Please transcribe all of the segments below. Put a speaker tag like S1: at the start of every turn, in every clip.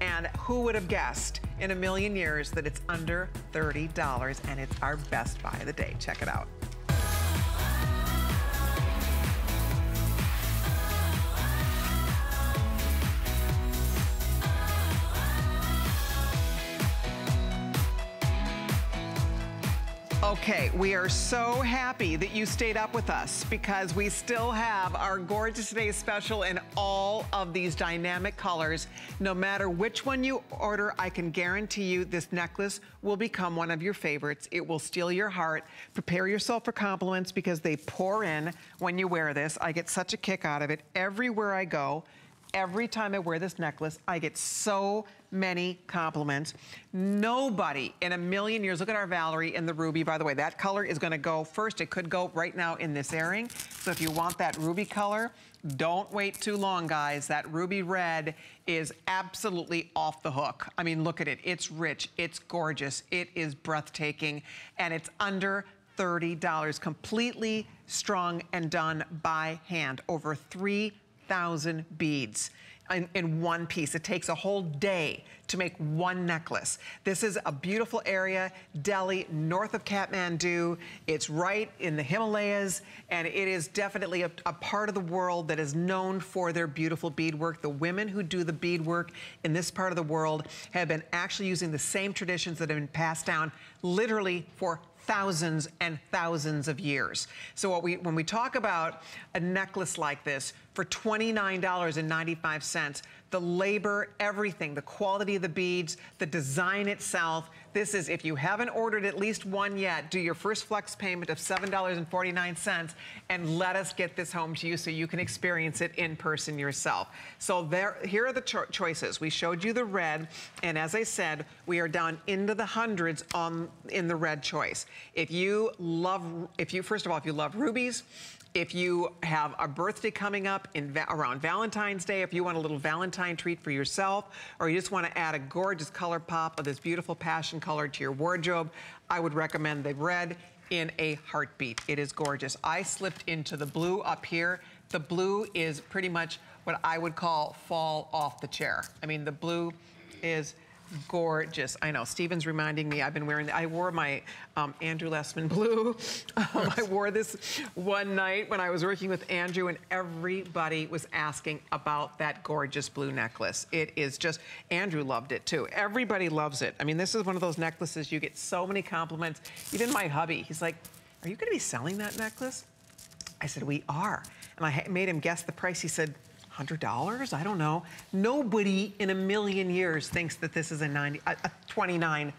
S1: And who would have guessed in a million years that it's under $30 and it's our best buy of the day. Check it out. Okay, we are so happy that you stayed up with us because we still have our Gorgeous Today special in all of these dynamic colors. No matter which one you order, I can guarantee you this necklace will become one of your favorites. It will steal your heart. Prepare yourself for compliments because they pour in when you wear this. I get such a kick out of it everywhere I go every time I wear this necklace, I get so many compliments. Nobody in a million years, look at our Valerie in the ruby. By the way, that color is gonna go first. It could go right now in this airing. So if you want that ruby color, don't wait too long, guys. That ruby red is absolutely off the hook. I mean, look at it. It's rich, it's gorgeous, it is breathtaking, and it's under $30, completely strung and done by hand. Over 3,000 beads in, in one piece. It takes a whole day to make one necklace. This is a beautiful area, Delhi, north of Kathmandu. It's right in the Himalayas, and it is definitely a, a part of the world that is known for their beautiful beadwork. The women who do the beadwork in this part of the world have been actually using the same traditions that have been passed down literally for thousands and thousands of years. So what we, when we talk about a necklace like this for $29.95, the labor, everything, the quality of the beads, the design itself. This is, if you haven't ordered at least one yet, do your first flex payment of $7.49 and let us get this home to you so you can experience it in person yourself. So there, here are the cho choices. We showed you the red, and as I said, we are down into the hundreds on in the red choice. If you love, if you, first of all, if you love rubies, if you have a birthday coming up in around Valentine's Day, if you want a little Valentine treat for yourself, or you just want to add a gorgeous color pop of this beautiful passion color to your wardrobe, I would recommend the red in a heartbeat. It is gorgeous. I slipped into the blue up here. The blue is pretty much what I would call fall off the chair. I mean, the blue is gorgeous. I know, Steven's reminding me, I've been wearing, I wore my um, Andrew Lessman blue. Um, I wore this one night when I was working with Andrew and everybody was asking about that gorgeous blue necklace. It is just, Andrew loved it too. Everybody loves it. I mean, this is one of those necklaces, you get so many compliments. Even my hubby, he's like, are you gonna be selling that necklace? I said, we are. And I made him guess the price. He said, $100? I don't know. Nobody in a million years thinks that this is a, 90, a, a $29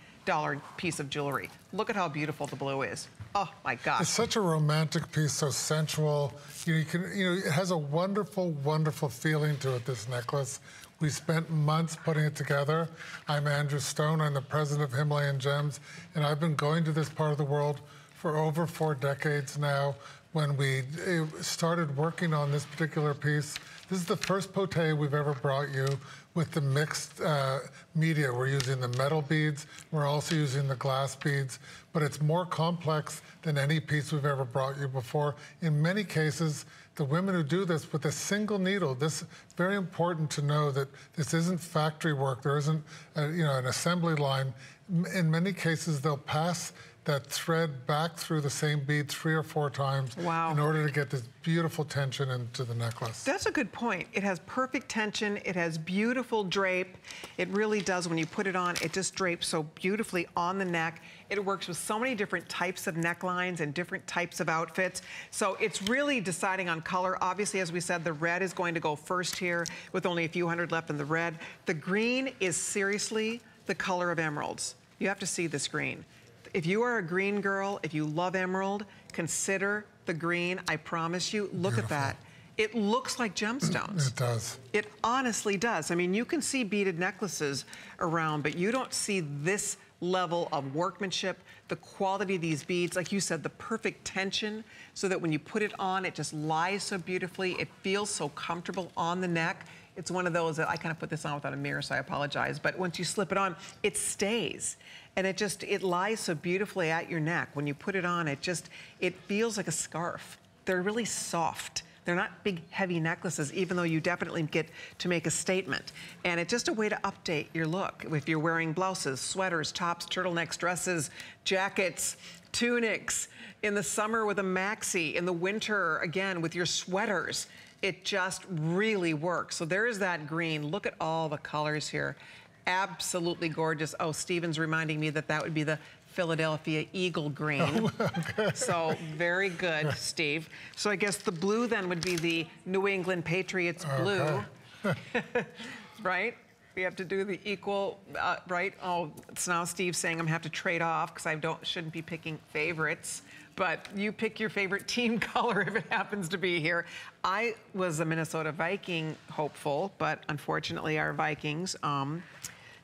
S1: piece of jewelry. Look at how beautiful the blue is. Oh my gosh.
S2: It's such a romantic piece, so sensual. You, know, you can, you know, it has a wonderful, wonderful feeling to it, this necklace. We spent months putting it together. I'm Andrew Stone, I'm the president of Himalayan Gems, and I've been going to this part of the world for over four decades now. When we eh, started working on this particular piece, this is the first poté we've ever brought you with the mixed uh, media. We're using the metal beads. We're also using the glass beads, but it's more complex than any piece we've ever brought you before. In many cases, the women who do this with a single needle, this is very important to know that this isn't factory work. There isn't a, you know, an assembly line. In many cases, they'll pass that thread back through the same bead three or four times
S1: wow.
S2: in order to get this beautiful tension into the necklace.
S1: That's a good point. It has perfect tension. It has beautiful drape. It really does. When you put it on, it just drapes so beautifully on the neck. It works with so many different types of necklines and different types of outfits. So it's really deciding on color. Obviously, as we said, the red is going to go first here with only a few hundred left in the red. The green is seriously the color of emeralds. You have to see this green. If you are a green girl, if you love emerald, consider the green. I promise you, look Beautiful. at that. It looks like gemstones.
S2: It does.
S1: It honestly does. I mean, you can see beaded necklaces around, but you don't see this level of workmanship, the quality of these beads, like you said, the perfect tension, so that when you put it on, it just lies so beautifully. It feels so comfortable on the neck. It's one of those that I kind of put this on without a mirror, so I apologize. But once you slip it on, it stays. And it just, it lies so beautifully at your neck. When you put it on, it just, it feels like a scarf. They're really soft. They're not big, heavy necklaces, even though you definitely get to make a statement. And it's just a way to update your look. If you're wearing blouses, sweaters, tops, turtlenecks, dresses, jackets, tunics, in the summer with a maxi, in the winter, again, with your sweaters, it just really works. So there's that green. Look at all the colors here. Absolutely gorgeous. Oh, Steven's reminding me that that would be the Philadelphia Eagle green.
S2: Oh,
S1: So very good, Steve. So I guess the blue then would be the New England Patriots blue, right? We have to do the equal, uh, right? Oh, it's now Steve saying I'm gonna have to trade off because I don't shouldn't be picking favorites. But you pick your favorite team color if it happens to be here. I was a Minnesota Viking hopeful, but unfortunately our Vikings um,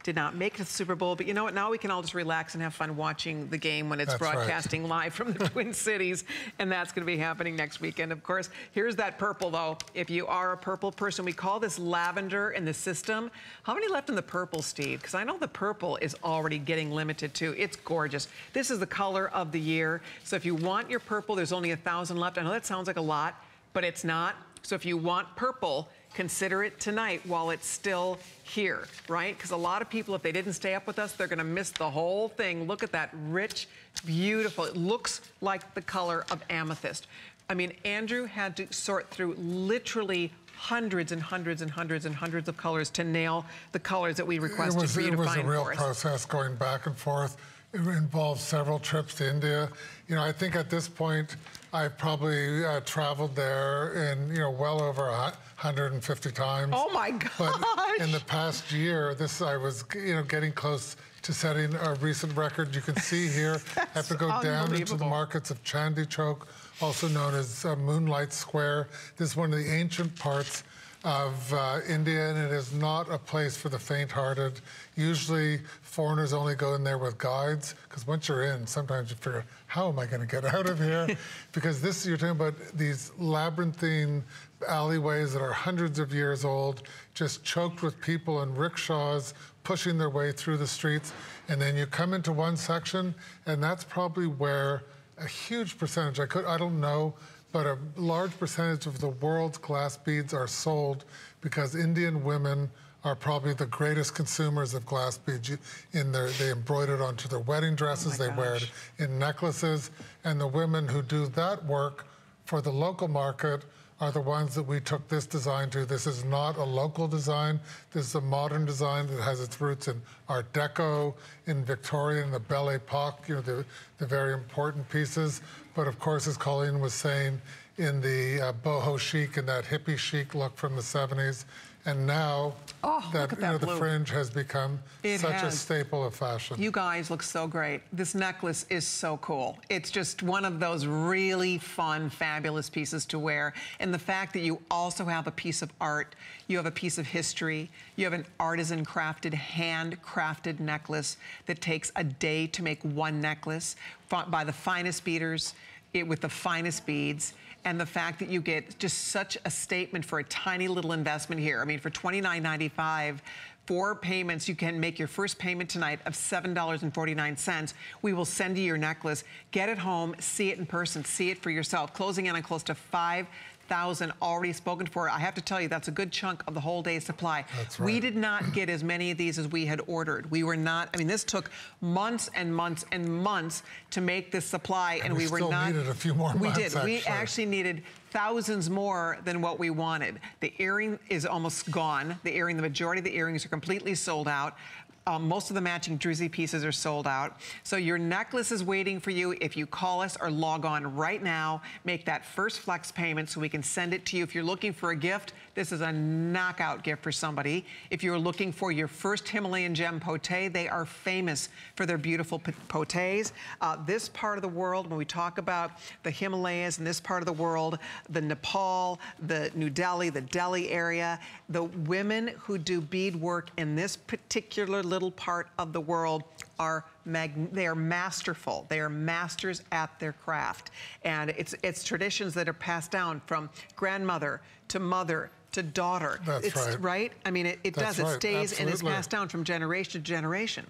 S1: did not make the Super Bowl. But you know what? Now we can all just relax and have fun watching the game when it's
S2: That's right.
S1: broadcasting live from the Twin Cities, and that's going to be happening next weekend. Of course, here's that purple though. If you are a purple person, we call this lavender in the system. How many left in the purple, Steve? Because I know the purple is already getting limited too. It's gorgeous. This is the color of the year. So if you want your purple, there's only a thousand left. I know that sounds like a lot, but it's not. So if you want purple, consider it tonight while it's still here, right? Because a lot of people, if they didn't stay up with us, they're going to miss the whole thing. Look at that rich, beautiful. It looks like the color of amethyst. I mean, Andrew had to sort through literally hundreds and hundreds and hundreds and hundreds of colors to nail the colors that we requested
S2: was,
S1: for you
S2: it was a real process going back and forth. It involved several trips to India. You know, I think at this point, I've probably uh, traveled there in, you know, well over 150 times.
S1: Oh my
S2: But in the past year, this I was, you know, getting close to setting a recent record. You can see here, I have to go down into the markets of Chandni Chowk, also known as uh, Moonlight Square. This is one of the ancient parts of uh, India, and it is not a place for the faint-hearted. Usually, foreigners only go in there with guides, because once you're in, sometimes you figure, how am I going to get out of here? because this, you're talking about these labyrinthine alleyways that are hundreds of years old, just choked with people in rickshaws pushing their way through the streets. And then you come into one section, and that's probably where a huge percentage, I could, I don't know, but a large percentage of the world's glass beads are sold because Indian women are probably the greatest consumers of glass beads. In their, they embroider it onto their wedding dresses, oh they wear it in necklaces, and the women who do that work for the local market are the ones that we took this design to. This is not a local design. This is a modern design that has its roots in Art Deco, in Victorian, the Belle Epoque, you know, the, the very important pieces. But of course, as Colleen was saying, in the uh, boho chic and that hippie chic look from the 70s. And now
S1: Oh,
S2: that,
S1: look at
S2: you know, the fringe has become
S1: It
S2: such a staple of fashion.
S1: You guys look so great. This necklace is so cool. It's just one of those really fun, fabulous pieces to wear. And the fact that you also have a piece of art, you have a piece of history, you have an artisan crafted, handcrafted necklace that takes a day to make one necklace by the finest beaters it, with the finest beads and the fact that you get just such a statement for a tiny little investment here. I mean, for $29.95, four payments, you can make your first payment tonight of $7.49. We will send you your necklace. Get it home, see it in person, see it for yourself. Closing in on close to 5,000 already spoken for. I have to tell you, that's a good chunk of the whole day's supply.
S2: That's
S1: We did not get as many of these as we had ordered. We were not, I mean, this took months and months and months to make this supply, and,
S2: we
S1: we, were not.
S2: needed a few more
S1: We did. We
S2: actually.
S1: actually needed thousands more than what we wanted. The earring is almost gone. The earring, the majority of the earrings are completely sold out. Um, most of the matching druzy pieces are sold out. So your necklace is waiting for you if you call us or log on right now. Make that first flex payment so we can send it to you. If you're looking for a gift, this is a knockout gift for somebody. If you're looking for your first Himalayan gem poté, they are famous for their beautiful potés. Uh, this part of the world, when we talk about the Himalayas in this part of the world, the Nepal, the New Delhi, the Delhi area, the women who do bead work in this particular little part of the world are mag- they are masterful. They are masters at their craft, and it's it's traditions that are passed down from grandmother to mother to daughter.
S2: That's
S1: it's,
S2: right.
S1: I mean, it, it does. It
S2: right.
S1: stays and is passed down from generation to generation.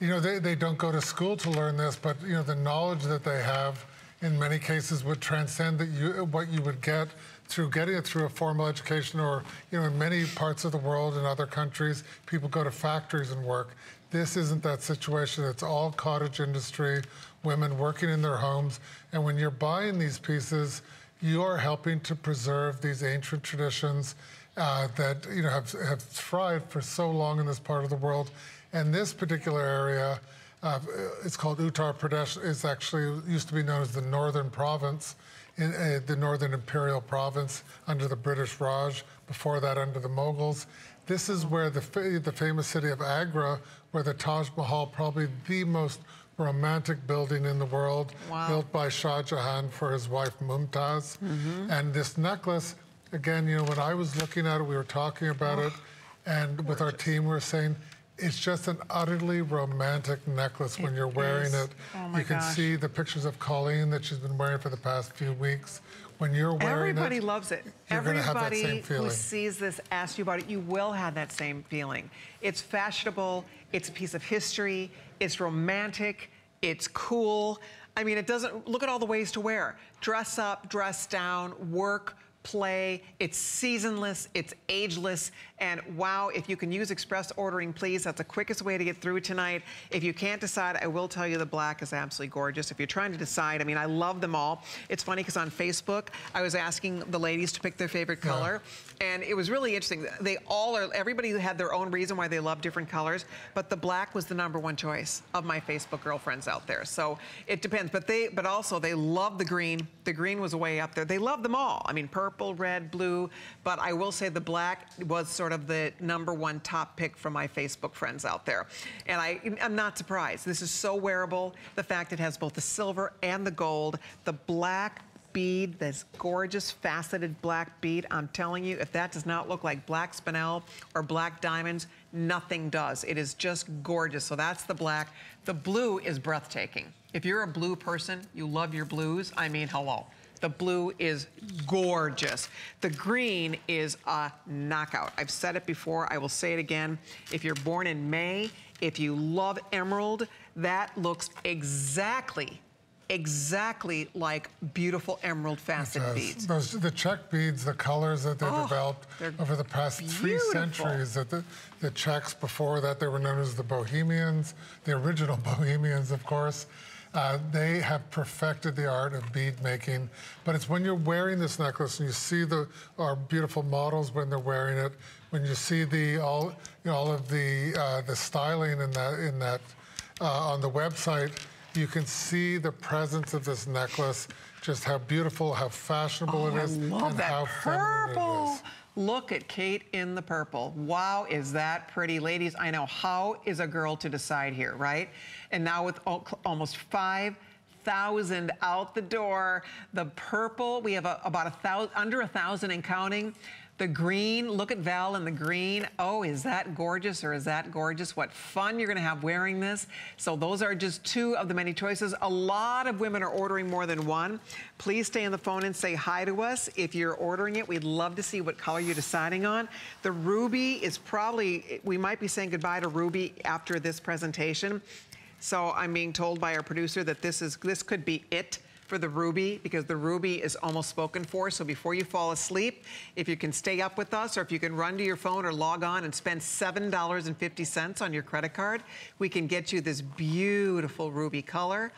S2: You know, they, they don't go to school to learn this, but you know, the knowledge that they have in many cases would transcend that you, what you would get through getting it through a formal education or, you know, in many parts of the world and other countries, people go to factories and work. This isn't that situation. It's all cottage industry, women working in their homes. And when you're buying these pieces, you are helping to preserve these ancient traditions uh, that you know have, have thrived for so long in this part of the world. And this particular area, uh, it's called Uttar Pradesh. It's actually used to be known as the Northern Province, in uh, the Northern Imperial Province under the British Raj. Before that, under the Mughals. This is where the the famous city of Agra, where the Taj Mahal, probably the most romantic building in the world,
S1: Wow.
S2: built by Shah Jahan for his wife Mumtaz. And this necklace, again, you know, when I was looking at it, we were talking about it, and with our team, we were saying, it's just an utterly romantic necklace when
S1: It
S2: you're wearing
S1: is.
S2: it.
S1: Oh
S2: you can
S1: gosh.
S2: see the pictures of Colleen that she's been wearing for the past few weeks. When you're wearing it,
S1: Everybody
S2: it,
S1: loves it.
S2: you're gonna have that
S1: Everybody who sees this asks you about it. You will have that same feeling. It's fashionable. It's a piece of history. It's romantic. It's cool. I mean, it doesn't look at all the ways to wear. Dress up, dress down, work, play. It's seasonless. It's ageless. And wow, if you can use express ordering, please. That's the quickest way to get through tonight. If you can't decide, I will tell you the black is absolutely gorgeous. If you're trying to decide, I mean, I love them all. It's funny because on Facebook, I was asking the ladies to pick their favorite
S2: Yeah.
S1: color. And it was really interesting. They all are, everybody had their own reason why they love different colors, but the black was the number one choice of my Facebook girlfriends out there. So it depends. But they, but also they love the green. The green was way up there. They love them all. I mean, purple, red, blue. But I will say the black was sort of the number one top pick from my Facebook friends out there. And I, I'm not surprised. This is so wearable. The fact it has both the silver and the gold. The black bead, this gorgeous faceted black bead. I'm telling you, if that does not look like black spinel or black diamonds, nothing does. It is just gorgeous. So that's the black. The blue is breathtaking. If you're a blue person, you love your blues, I mean, hello. The blue is gorgeous. The green is a knockout. I've said it before, I will say it again. If you're born in May, if you love emerald, that looks exactly exactly like beautiful emerald
S2: facet
S1: beads.
S2: Those the Czech beads, the colors that they
S1: Oh,
S2: developed over the past three centuries. That the, the Czechs before that they were known as the Bohemians, the original Bohemians, of course. Uh, they have perfected the art of bead making, but it's when you're wearing this necklace and you see the our beautiful models when they're wearing it, when you see the all you know, all of the uh, the styling in that in that uh, on the website, you can see the presence of this necklace, just how beautiful, how fashionable
S1: Oh,
S2: it
S1: I love
S2: and
S1: that
S2: how feminine it
S1: purple.
S2: is.
S1: Look at Kate in the purple. Wow, is that pretty? Ladies, I know how is a girl to decide here, right? And now with almost 5,000 out the door, the purple, we have a, about a thousand, under a thousand and counting. The green, look at Val in the green. Oh, is that gorgeous or is that gorgeous? What fun you're gonna have wearing this. So those are just two of the many choices. A lot of women are ordering more than one. Please stay on the phone and say hi to us. If you're ordering it, we'd love to see what color you're deciding on. The ruby is probably, we might be saying goodbye to ruby after this presentation. So I'm being told by our producer that this is, this could be it for the ruby because the ruby is almost spoken for. So before you fall asleep, if you can stay up with us or if you can run to your phone or log on and spend $7.50 on your credit card, we can get you this beautiful ruby color.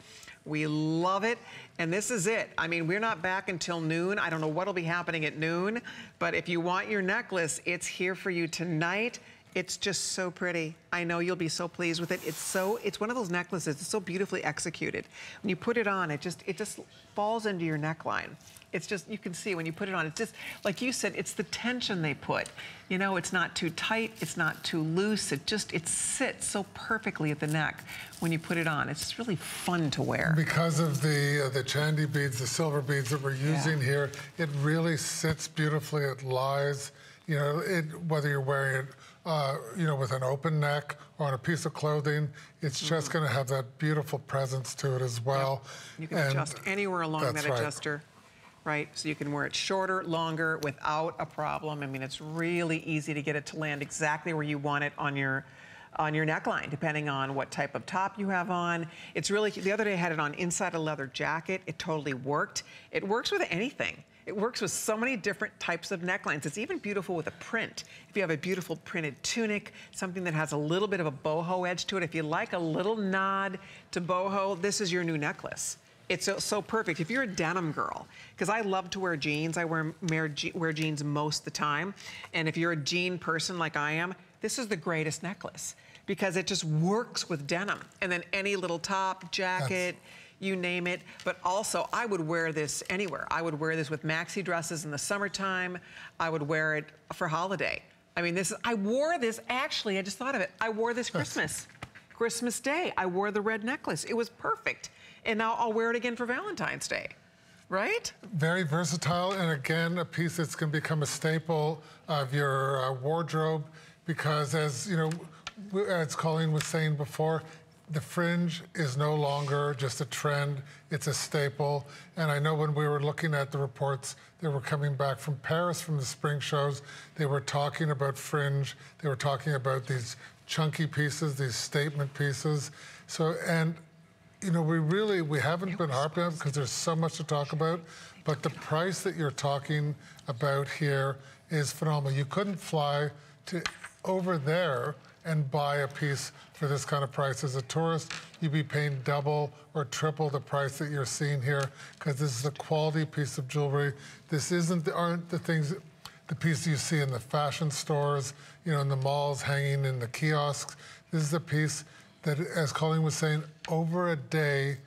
S1: We love it. And this is it. I mean, we're not back until noon. I don't know what'll be happening at noon, but if you want your necklace, it's here for you tonight. It's just so pretty. I know you'll be so pleased with it. It's so, it's one of those necklaces, it's so beautifully executed. When you put it on, it just, it just falls into your neckline. It's just, you can see when you put it on, it's just, like you said, it's the tension they put. You know, it's not too tight, it's not too loose. It just, it sits so perfectly at the neck when you put it on. It's just really fun to wear.
S2: Because of the uh, the chandi beads, the silver beads that we're using
S1: Yeah.
S2: here, it really sits beautifully. It lies, you know, it, whether you're wearing it, uh, you know, with an open neck or on a piece of clothing, it's just
S1: Mm-hmm.
S2: going to have that beautiful presence to it as well.
S1: You can
S2: And
S1: adjust anywhere along that
S2: that's right.
S1: adjuster, right? So you can wear it shorter, longer, without a problem. I mean, it's really easy to get it to land exactly where you want it on your on your neckline, depending on what type of top you have on. It's really, the other day I had it on inside a leather jacket. It totally worked. It works with anything. It works with so many different types of necklines. It's even beautiful with a print. If you have a beautiful printed tunic, something that has a little bit of a boho edge to it, if you like a little nod to boho, this is your new necklace. It's so, so perfect. If you're a denim girl, because I love to wear jeans, I wear, wear jeans most of the time. And if you're a jean person like I am, this is the greatest necklace because it just works with denim. And then any little top, jacket, That's you name it. But also, I would wear this anywhere. I would wear this with maxi dresses in the summertime. I would wear it for holiday. I mean, this is, I wore this, actually, I just thought of it. I wore this Christmas. Christmas Day, I wore the red necklace. It was perfect. And now I'll wear it again for Valentine's Day right?
S2: Very versatile, and again, a piece that's going to become a staple of your uh, wardrobe because, as you know, as Colleen was saying before, the fringe is no longer just a trend, it's a staple. And I know when we were looking at the reports that were coming back from Paris from the spring shows, they were talking about fringe, they were talking about these chunky pieces, these statement pieces. So, and you know, we really, we haven't been harping on because there's so much to talk about, but the price that you're talking about here is phenomenal. You couldn't fly to over there and buy a piece for this kind of price. As a tourist, you'd be paying double or triple the price that you're seeing here because this is a quality piece of jewelry. This isn't aren't the things, the pieces you see in the fashion stores, you know, in the malls, hanging in the kiosks. This is a piece that, as Colleen was saying, over a day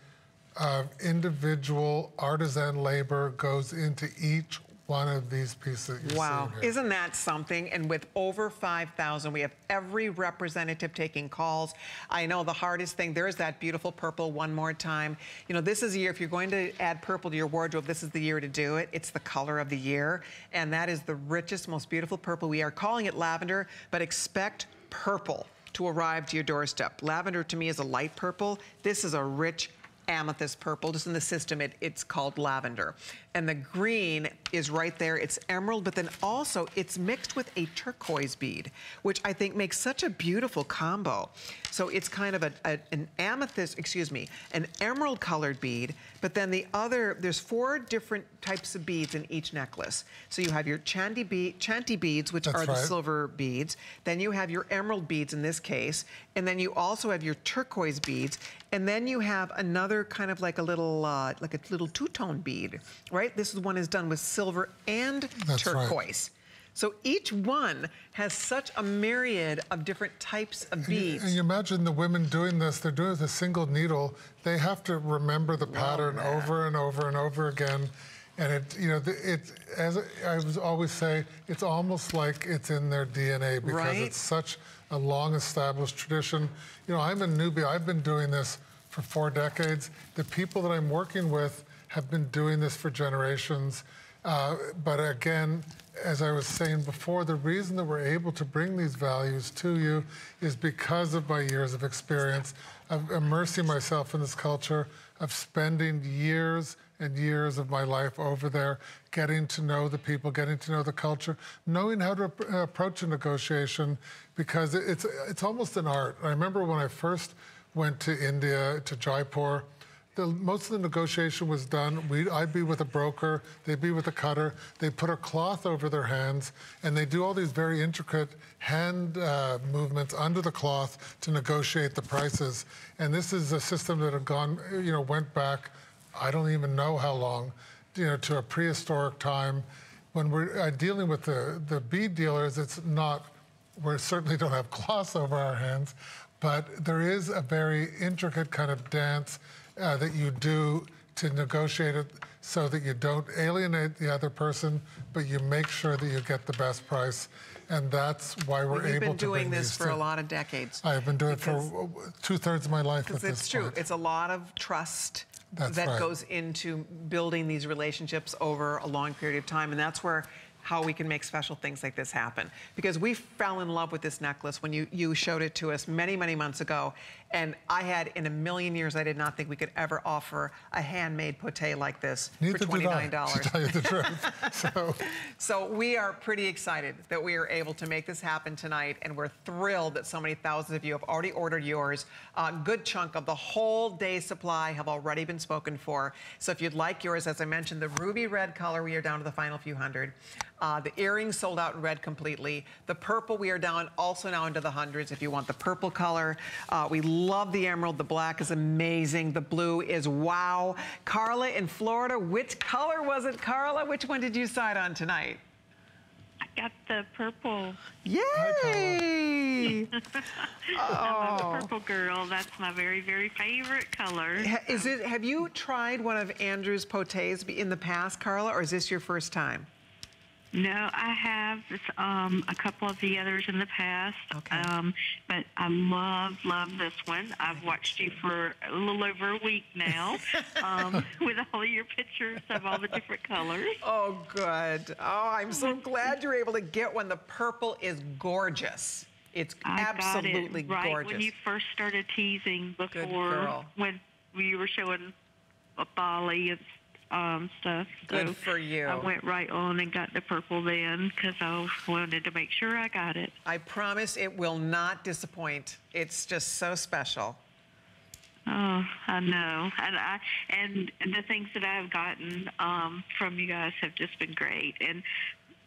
S2: of individual artisan labor goes into each one of these pieces
S1: Wow, isn't that something? And with over 5,000, we have every representative taking calls. I know the hardest thing, there's that beautiful purple one more time. You know, this is a year, if you're going to add purple to your wardrobe, this is the year to do it. It's the color of the year. And that is the richest, most beautiful purple. We are calling it lavender, but expect purple to arrive to your doorstep. Lavender to me is a light purple. This is a rich amethyst purple. Just in the system, it, it's called lavender. And the green is right there. It's emerald, but then also it's mixed with a turquoise bead, which I think makes such a beautiful combo. So it's kind of a, a, an amethyst, excuse me, an emerald colored bead, but then the other, there's four different types of beads in each necklace. So you have your chandi, bead, chandi beads, which That's are right. the silver beads. Then you have your emerald beads in this case. And then you also have your turquoise beads. And then you have another kind of like a little, uh, like a little two-tone bead, right? This one is done with silver and That's turquoise. Right. So each one has such a myriad of different types of beads.
S2: And you, imagine the women doing this, they're doing it with a single needle. They have to remember the pattern over and over and over again. And it, you know, it, as I was always say, it's almost like it's in their DNA because right? it's such a long established tradition. You know, I'm a newbie. I've been doing this for four decades. The people that I'm working with have been doing this for generations. Uh, but again, as I was saying before, the reason that we're able to bring these values to you is because of my years of experience of immersing myself in this culture, of spending years and years of my life over there, getting to know the people, getting to know the culture, knowing how to uh, approach a negotiation, because it's it's almost an art. I remember when I first went to India to Jaipur the, most of the negotiation was done. We, I'd be with a broker, they'd be with a cutter. They put a cloth over their hands, and they do all these very intricate hand uh, movements under the cloth to negotiate the prices. And this is a system that had gone, you know, went back, I don't even know how long, you know, to a prehistoric time. When we're uh, dealing with the, the bead dealers, it's not, we certainly don't have cloths over our hands, but there is a very intricate kind of dance uh, that you do to negotiate it so that you don't alienate the other person, but you make sure that you get the best price. And that's why we're able
S1: to. You've to bring this for a lot of decades.
S2: I have been doing it for two thirds of my life.
S1: Because it's true.
S2: Point.
S1: It's a lot of trust that's that right. goes into building these relationships over a long period of time, and that's where how we can make special things like this happen. Because we fell in love with this necklace when you, you showed it to us many, many months ago. And I had, in a million years, I did not think we could ever offer a handmade poté like this
S2: Neither
S1: for
S2: did I,
S1: $29.
S2: to tell you the truth. So
S1: So we are pretty excited that we are able to make this happen tonight, and we're thrilled that so many thousands of you have already ordered yours. A good chunk of the whole day supply have already been spoken for. So if you'd like yours, as I mentioned, the ruby red color, we are down to the final few hundred. Uh, the earrings sold out in red completely. The purple, we are down also now into the hundreds if you want the purple color. Uh, we love the emerald. The black is amazing. The blue is wow. Carla in Florida, which color was it, Carla? Which one did you side on tonight?
S3: I got the purple.
S1: Yay!
S3: I'm
S1: Oh.
S3: a purple girl. That's my very, very favorite color.
S1: Ha- Is it? Have you tried one of Andrew's potés in the past, Carla, or is this your first time?
S3: No, I have um, a couple of the others in the past.
S1: Okay.
S3: Um, but I love, love this one. I've watched you for a little over a week now um, with all your pictures of all the different colors.
S1: Oh, good. Oh, I'm so glad you're able to get one. The purple is gorgeous. It's
S3: I
S1: absolutely
S3: got it right
S1: gorgeous.
S3: when you first started teasing before
S1: girl.
S3: when you were showing Bali and um, stuff.
S1: Good
S3: So
S1: for you.
S3: I went right on and got the purple then because I wanted to make sure I got it.
S1: I promise it will not disappoint. It's just so special.
S3: Oh, I know, and I and the things that I've gotten um, from you guys have just been great. And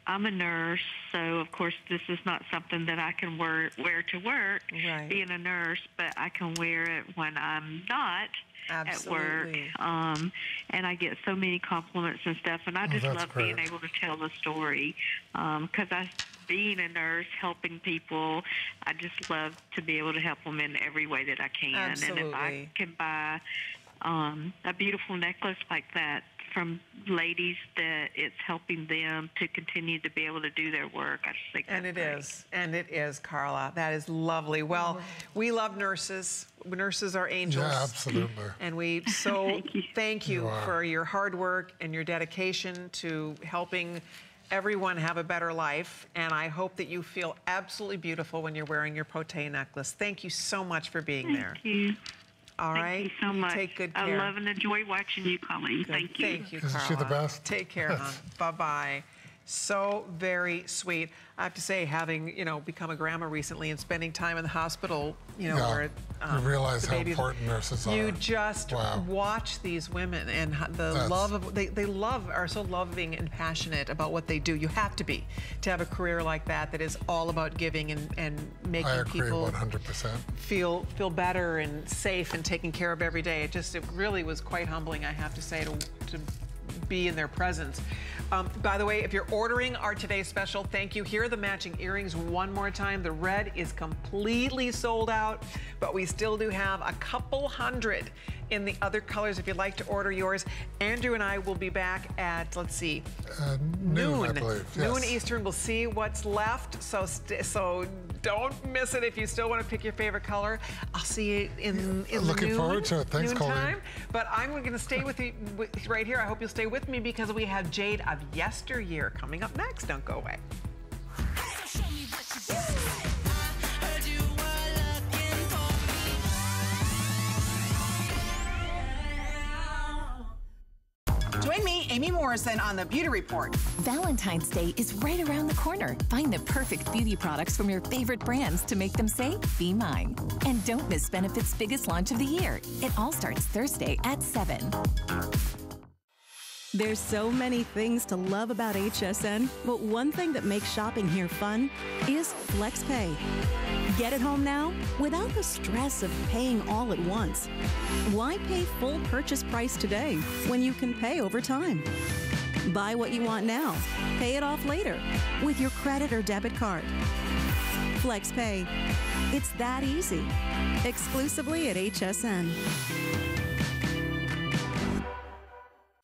S3: I'm a nurse, so of course this is not something that I can wear wear to work,
S1: Right.
S3: being a nurse. But I can wear it when I'm not at work. Um, and I get so many compliments and stuff, and I just
S2: that's
S3: love being able to tell the story because I. Being a nurse, helping people, I just love to be able to help them in every way that I can. And if
S1: Absolutely.
S3: I can buy um, a beautiful necklace like that from ladies that it's helping them to continue to be able to do their work. I just think
S1: And
S3: that's
S1: it
S3: great.
S1: is, and it is, Carla. That is lovely. Well, mm-hmm. we love nurses. Nurses are angels.
S2: yeah, absolutely.
S1: And we so
S3: Thank you.
S1: thank you
S2: You
S1: for your hard work and your dedication to helping everyone have a better life. And I hope that you feel absolutely beautiful when you're wearing your poté necklace. Thank you so much for being there.
S3: Thank you.
S1: All
S3: Thank
S1: right.
S3: you so much.
S1: Take good
S3: I love and enjoy watching you, Colleen.
S1: Good.
S3: Thank you.
S1: Thank you,
S2: Isn't
S1: Carla.
S2: she the best?
S1: Take care, hon. bye bye. So very sweet. I have to say, having you know become a grandma recently and spending time in the hospital, you know,
S2: Yeah.
S1: where um,
S2: You realize how important nurses
S1: You
S2: are.
S1: You just
S2: Wow.
S1: watch these women and the
S2: That's-
S1: love of they, they love are so loving and passionate about what they do. You have to be to have a career like that that is all about giving and, and making people
S2: 100%.
S1: feel feel better and safe and taken care of every day. It just it really was quite humbling, I have to say, to, to be in their presence. Um, by the way, if you're ordering our today's special, thank you. Here are the matching earrings one more time. The red is completely sold out, but we still do have a couple hundred in the other colors if you'd like to order yours. Andrew and I will be back at, let's see,
S2: Uh, noon, I believe.
S1: Noon. Eastern. We'll see what's left. So so don't miss it if you still want to pick your favorite color. I'll see you in, in
S2: Looking
S1: noon,
S2: forward to it. Thanks, Colleen.
S1: But I'm going to stay with you with, right here. I hope you'll stay with me because we have Jade of Yesteryear coming up next. Don't go away.
S4: Join me, Amy Morrison, on the Beauty Report.
S5: Valentine's Day is right around the corner. Find the perfect beauty products from your favorite brands to make them say, Be mine. And don't miss Benefit's biggest launch of the year. It all starts Thursday at 7.
S6: There's so many things to love about HSN, but one thing that makes shopping here fun is FlexPay. Get it home now without the stress of paying all at once. Why pay full purchase price today when you can pay over time? Buy what you want now, pay it off later with your credit or debit card. FlexPay. It's that easy. Exclusively at HSN.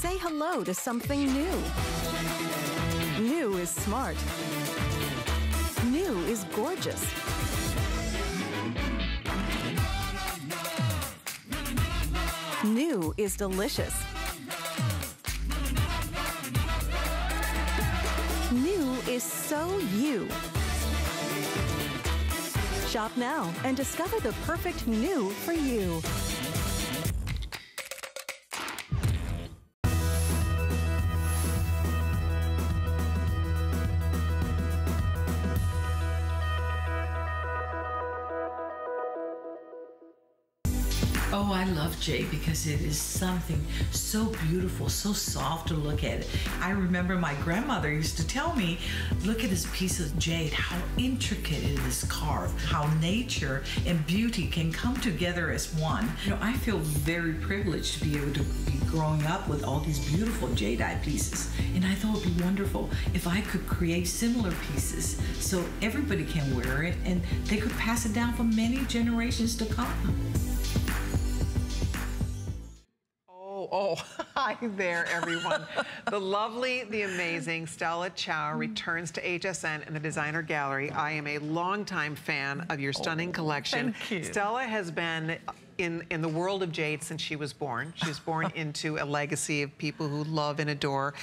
S6: Say hello to something new. New is smart. New is gorgeous. New is delicious. New is so you. Shop now and discover the perfect new for you.
S7: Jade because it is something so beautiful, so soft to look at. I remember my grandmother used to tell me, look at this piece of jade, how intricate it is carved, how nature and beauty can come together as one. You know, I feel very privileged to be able to be growing up with all these beautiful jadeite pieces. And I thought it would be wonderful if I could create similar pieces so everybody can wear it and they could pass it down for many generations to come.
S1: Oh, oh, hi there, everyone. the lovely, the amazing Stella Chow returns to HSN and the Designer Gallery. I am a longtime fan of your stunning oh, collection.
S7: thank you.
S1: Stella has been in, in the world of jade since she was born. She was born into a legacy of people who love and adore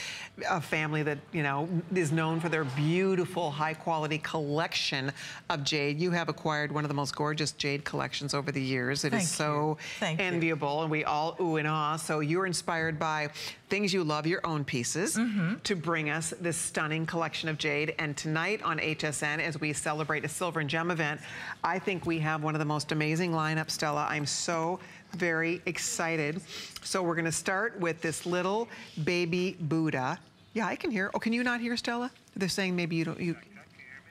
S1: a family that, you know, is known for their beautiful, high quality collection of jade. You have acquired one of the most gorgeous jade collections over the years. It is
S7: Thank
S1: so
S7: you. Thank you.
S1: enviable and we all ooh and ah. So you're inspired by things you love, your own pieces,
S7: Mm-hmm.
S1: to bring us this stunning collection of jade. And tonight on HSN, as we celebrate a silver and gem event, I think we have one of the most amazing lineups, Stella. I'm so very excited. So we're gonna start with this little baby Buddha. Yeah, I can hear. Oh, can you not hear, Stella? They're saying maybe you don't, you,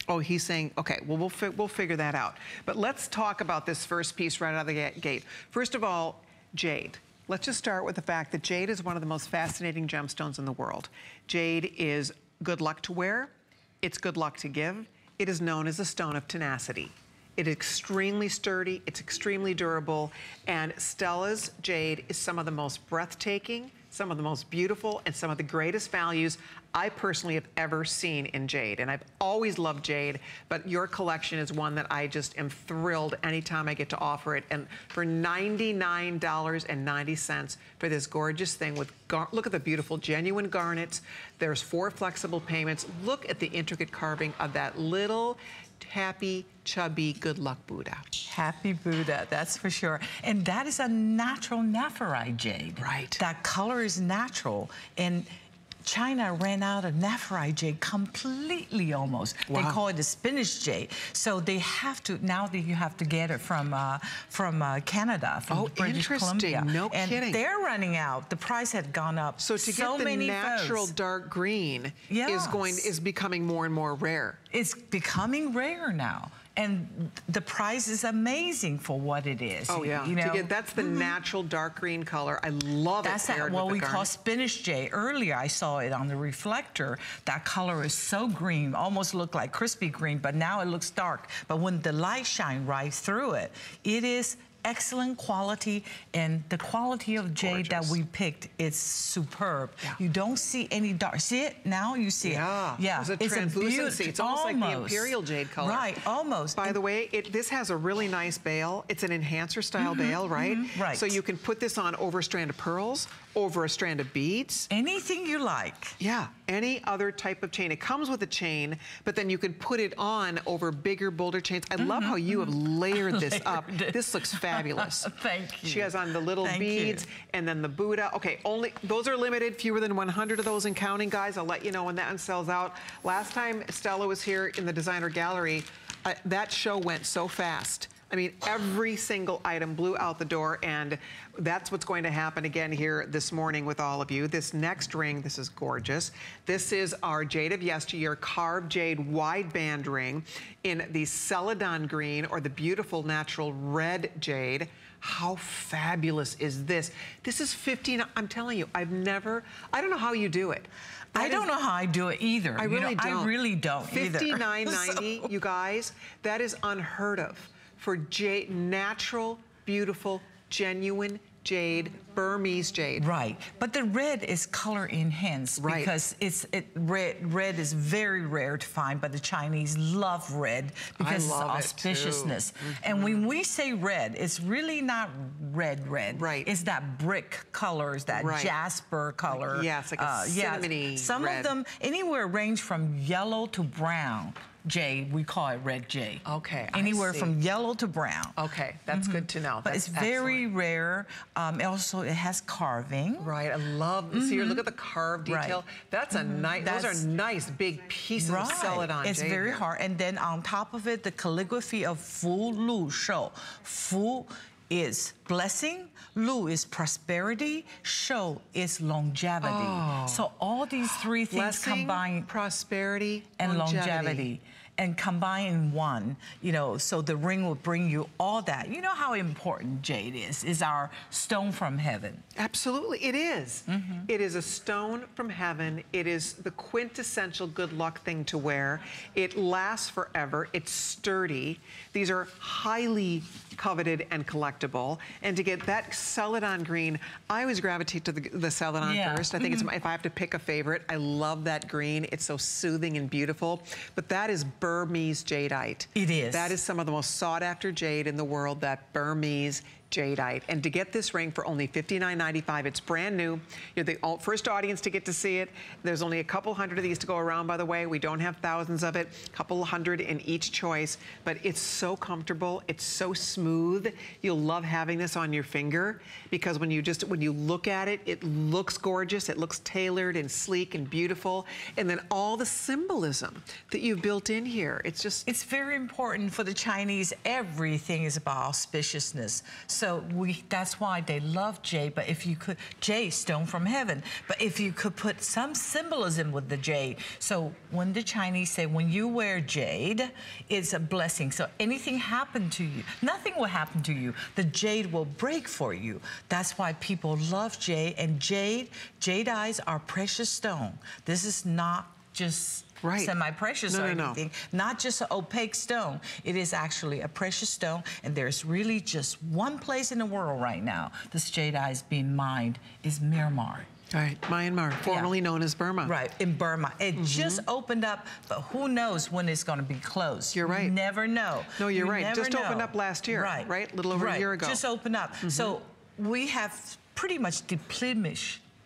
S1: Oh, he's saying, okay, well, we'll, fi we'll figure that out. But let's talk about this first piece right out of the gate. First of all, jade. Let's just start with the fact that jade is one of the most fascinating gemstones in the world. Jade is good luck to wear. It's good luck to give. It is known as a stone of tenacity. It is extremely sturdy, it's extremely durable, and Stella's jade is some of the most breathtaking, some of the most beautiful, and some of the greatest values I personally have ever seen in jade. And I've always loved jade, but your collection is one that I just am thrilled anytime I get to offer it. And for $99.90 for this gorgeous thing with, look at the beautiful genuine garnets. There's four flexible payments. Look at the intricate carving of that little happy, chubby, good luck Buddha.
S7: Happy Buddha, that's for sure. And that is a natural nephrite jade.
S1: Right.
S7: That color is natural. And China ran out of nephrite jade completely almost.
S1: Wow.
S7: They call it the spinach jade. So they have to, now that you have to get it from uh, from uh, Canada, from
S1: Oh,
S7: British
S1: interesting.
S7: Columbia.
S1: No
S7: and
S1: kidding.
S7: they're running out. The price had gone up
S1: So to
S7: so
S1: get the
S7: many
S1: natural
S7: folds.
S1: dark green is going is becoming more and more rare.
S7: It's becoming rare now. And the price is amazing for what it is.
S1: Oh yeah,
S7: You know,
S1: get, that's the mm-hmm. natural dark green color. I love
S7: That's
S1: it.
S7: that,
S1: paired
S7: what we call spinach jade. Earlier, I saw it on the reflector. That color is so green, almost looked like crispy green, but now it looks dark. But when the light shine right through it, it is excellent quality, and the quality of jade that we picked is superb.
S1: Yeah.
S7: You don't see any dark. See it now? You see
S1: Yeah,
S7: it. Yeah,
S1: there's a
S7: it's
S1: translucency. It's almost, like the imperial jade color.
S7: Right, almost.
S1: By
S7: And-
S1: the way, it, this has a really nice bail. It's an enhancer style bail, right?
S7: Mm-hmm, right.
S1: So you can put this on over strand of pearls, over a strand of beads.
S7: anything you like.
S1: Yeah, any other type of chain. It comes with a chain, but then you can put it on over bigger, bolder chains. I love how you have layered this up.
S7: Mm-hmm, it.
S1: This looks fabulous.
S7: Thank you.
S1: She has on the little
S7: Thank you.
S1: beads and then the Buddha. Okay, only those are limited, fewer than 100 of those and counting, guys. I'll let you know when that one sells out. Last time Stella was here in the designer gallery, uh, that show went so fast. I mean, every single item blew out the door, and that's what's going to happen again here this morning with all of you. This next ring, this is gorgeous. This is our Jade of Yesteryear carved jade wide band ring in the Celadon green or the beautiful natural red jade. How fabulous is this? This is 15, I'm telling you, I've never, I don't know how you do it.
S7: I
S1: That
S7: don't
S1: is-
S7: know how I do it either.
S1: I
S7: You
S1: really
S7: know,
S1: don't.
S7: I really don't either.
S1: Fifty-nine ninety,
S7: So-
S1: you guys. That is unheard of for jade, natural, beautiful, genuine jade, Burmese jade.
S7: Right, but the red is color enhanced
S1: Right.
S7: because it's it red. Red is very rare to find, but the Chinese love red because
S1: love it,
S7: it's
S1: too. Mm-hmm.
S7: auspiciousness. And when we say red, it's really not red red.
S1: Right.
S7: It's that brick colors, that
S1: Right.
S7: jasper color.
S1: yeah, it's like a cinnamony
S7: Some
S1: red.
S7: of them anywhere range from yellow to brown. Jade, we call it red jade.
S1: Okay,
S7: Anywhere from yellow to brown.
S1: Okay, that's good to know.
S7: But
S1: That's
S7: it's very
S1: excellent.
S7: rare. Um, also, it has carving.
S1: Right, I love. See here, look at the carved
S7: Mm-hmm. Right.
S1: detail. That's a nice. Those are nice big pieces of celadon
S7: It's
S1: jade
S7: very hard. And then on top of it, the calligraphy of Fu Lu Shou. Fu is blessing, Lu is prosperity, Shou is longevity. So all these three things
S1: Oh. Blessing,
S7: combine
S1: prosperity,
S7: and longevity. And combine in one, you know, so the ring will bring you all that. You know how important jade is, is our stone from heaven.
S1: Absolutely, it is.
S7: Mm-hmm.
S1: It is a stone from heaven. It is the quintessential good luck thing to wear. It lasts forever. It's sturdy. These are highly coveted and collectible. And to get that celadon green, I always gravitate to the, the celadon
S7: Yeah. Mm-hmm.
S1: first. I think it's my, if I have to pick a favorite, I love that green. It's so soothing and beautiful. But that is Burmese jadeite.
S7: It is.
S1: That is some of the most sought after jade in the world, that Burmese jadeite. And to get this ring for only $59.95, it's brand new. You're the first audience to get to see it. There's only a couple hundred of these to go around, by the way. We don't have thousands of it, a couple hundred in each choice. But it's so comfortable. It's so smooth. You'll love having this on your finger because when you just, when you look at it, it looks gorgeous. It looks tailored and sleek and beautiful. And then all the symbolism that you've built in here. It's just,
S7: It's very important for the Chinese. Everything is about auspiciousness. We that's why they love jade. But if you could jade stone from heaven. But if you could put some symbolism with the jade. So when the Chinese say when you wear jade, it's a blessing. So anything happen to you, nothing will happen to you. The jade will break for you. That's why people love jade. And jade, jadeite are precious stone. This is not just
S1: Right.
S7: semi-precious
S1: No,
S7: or
S1: no, no.
S7: anything not just an opaque stone. It is actually a precious stone, and there's really just one place in the world right now this jadeite is being mined is Myanmar.
S1: Right, Myanmar, formerly known as Burma.
S7: Right, in Burma. It
S1: Mm-hmm.
S7: just opened up, but who knows when it's going to be closed.
S1: You're right.
S7: You never know.
S1: No, you're
S7: You
S1: right. Just opened up last year,
S7: Right.
S1: right? Little over a year ago. Mm-hmm.
S7: Just opened up. So we have pretty much depleted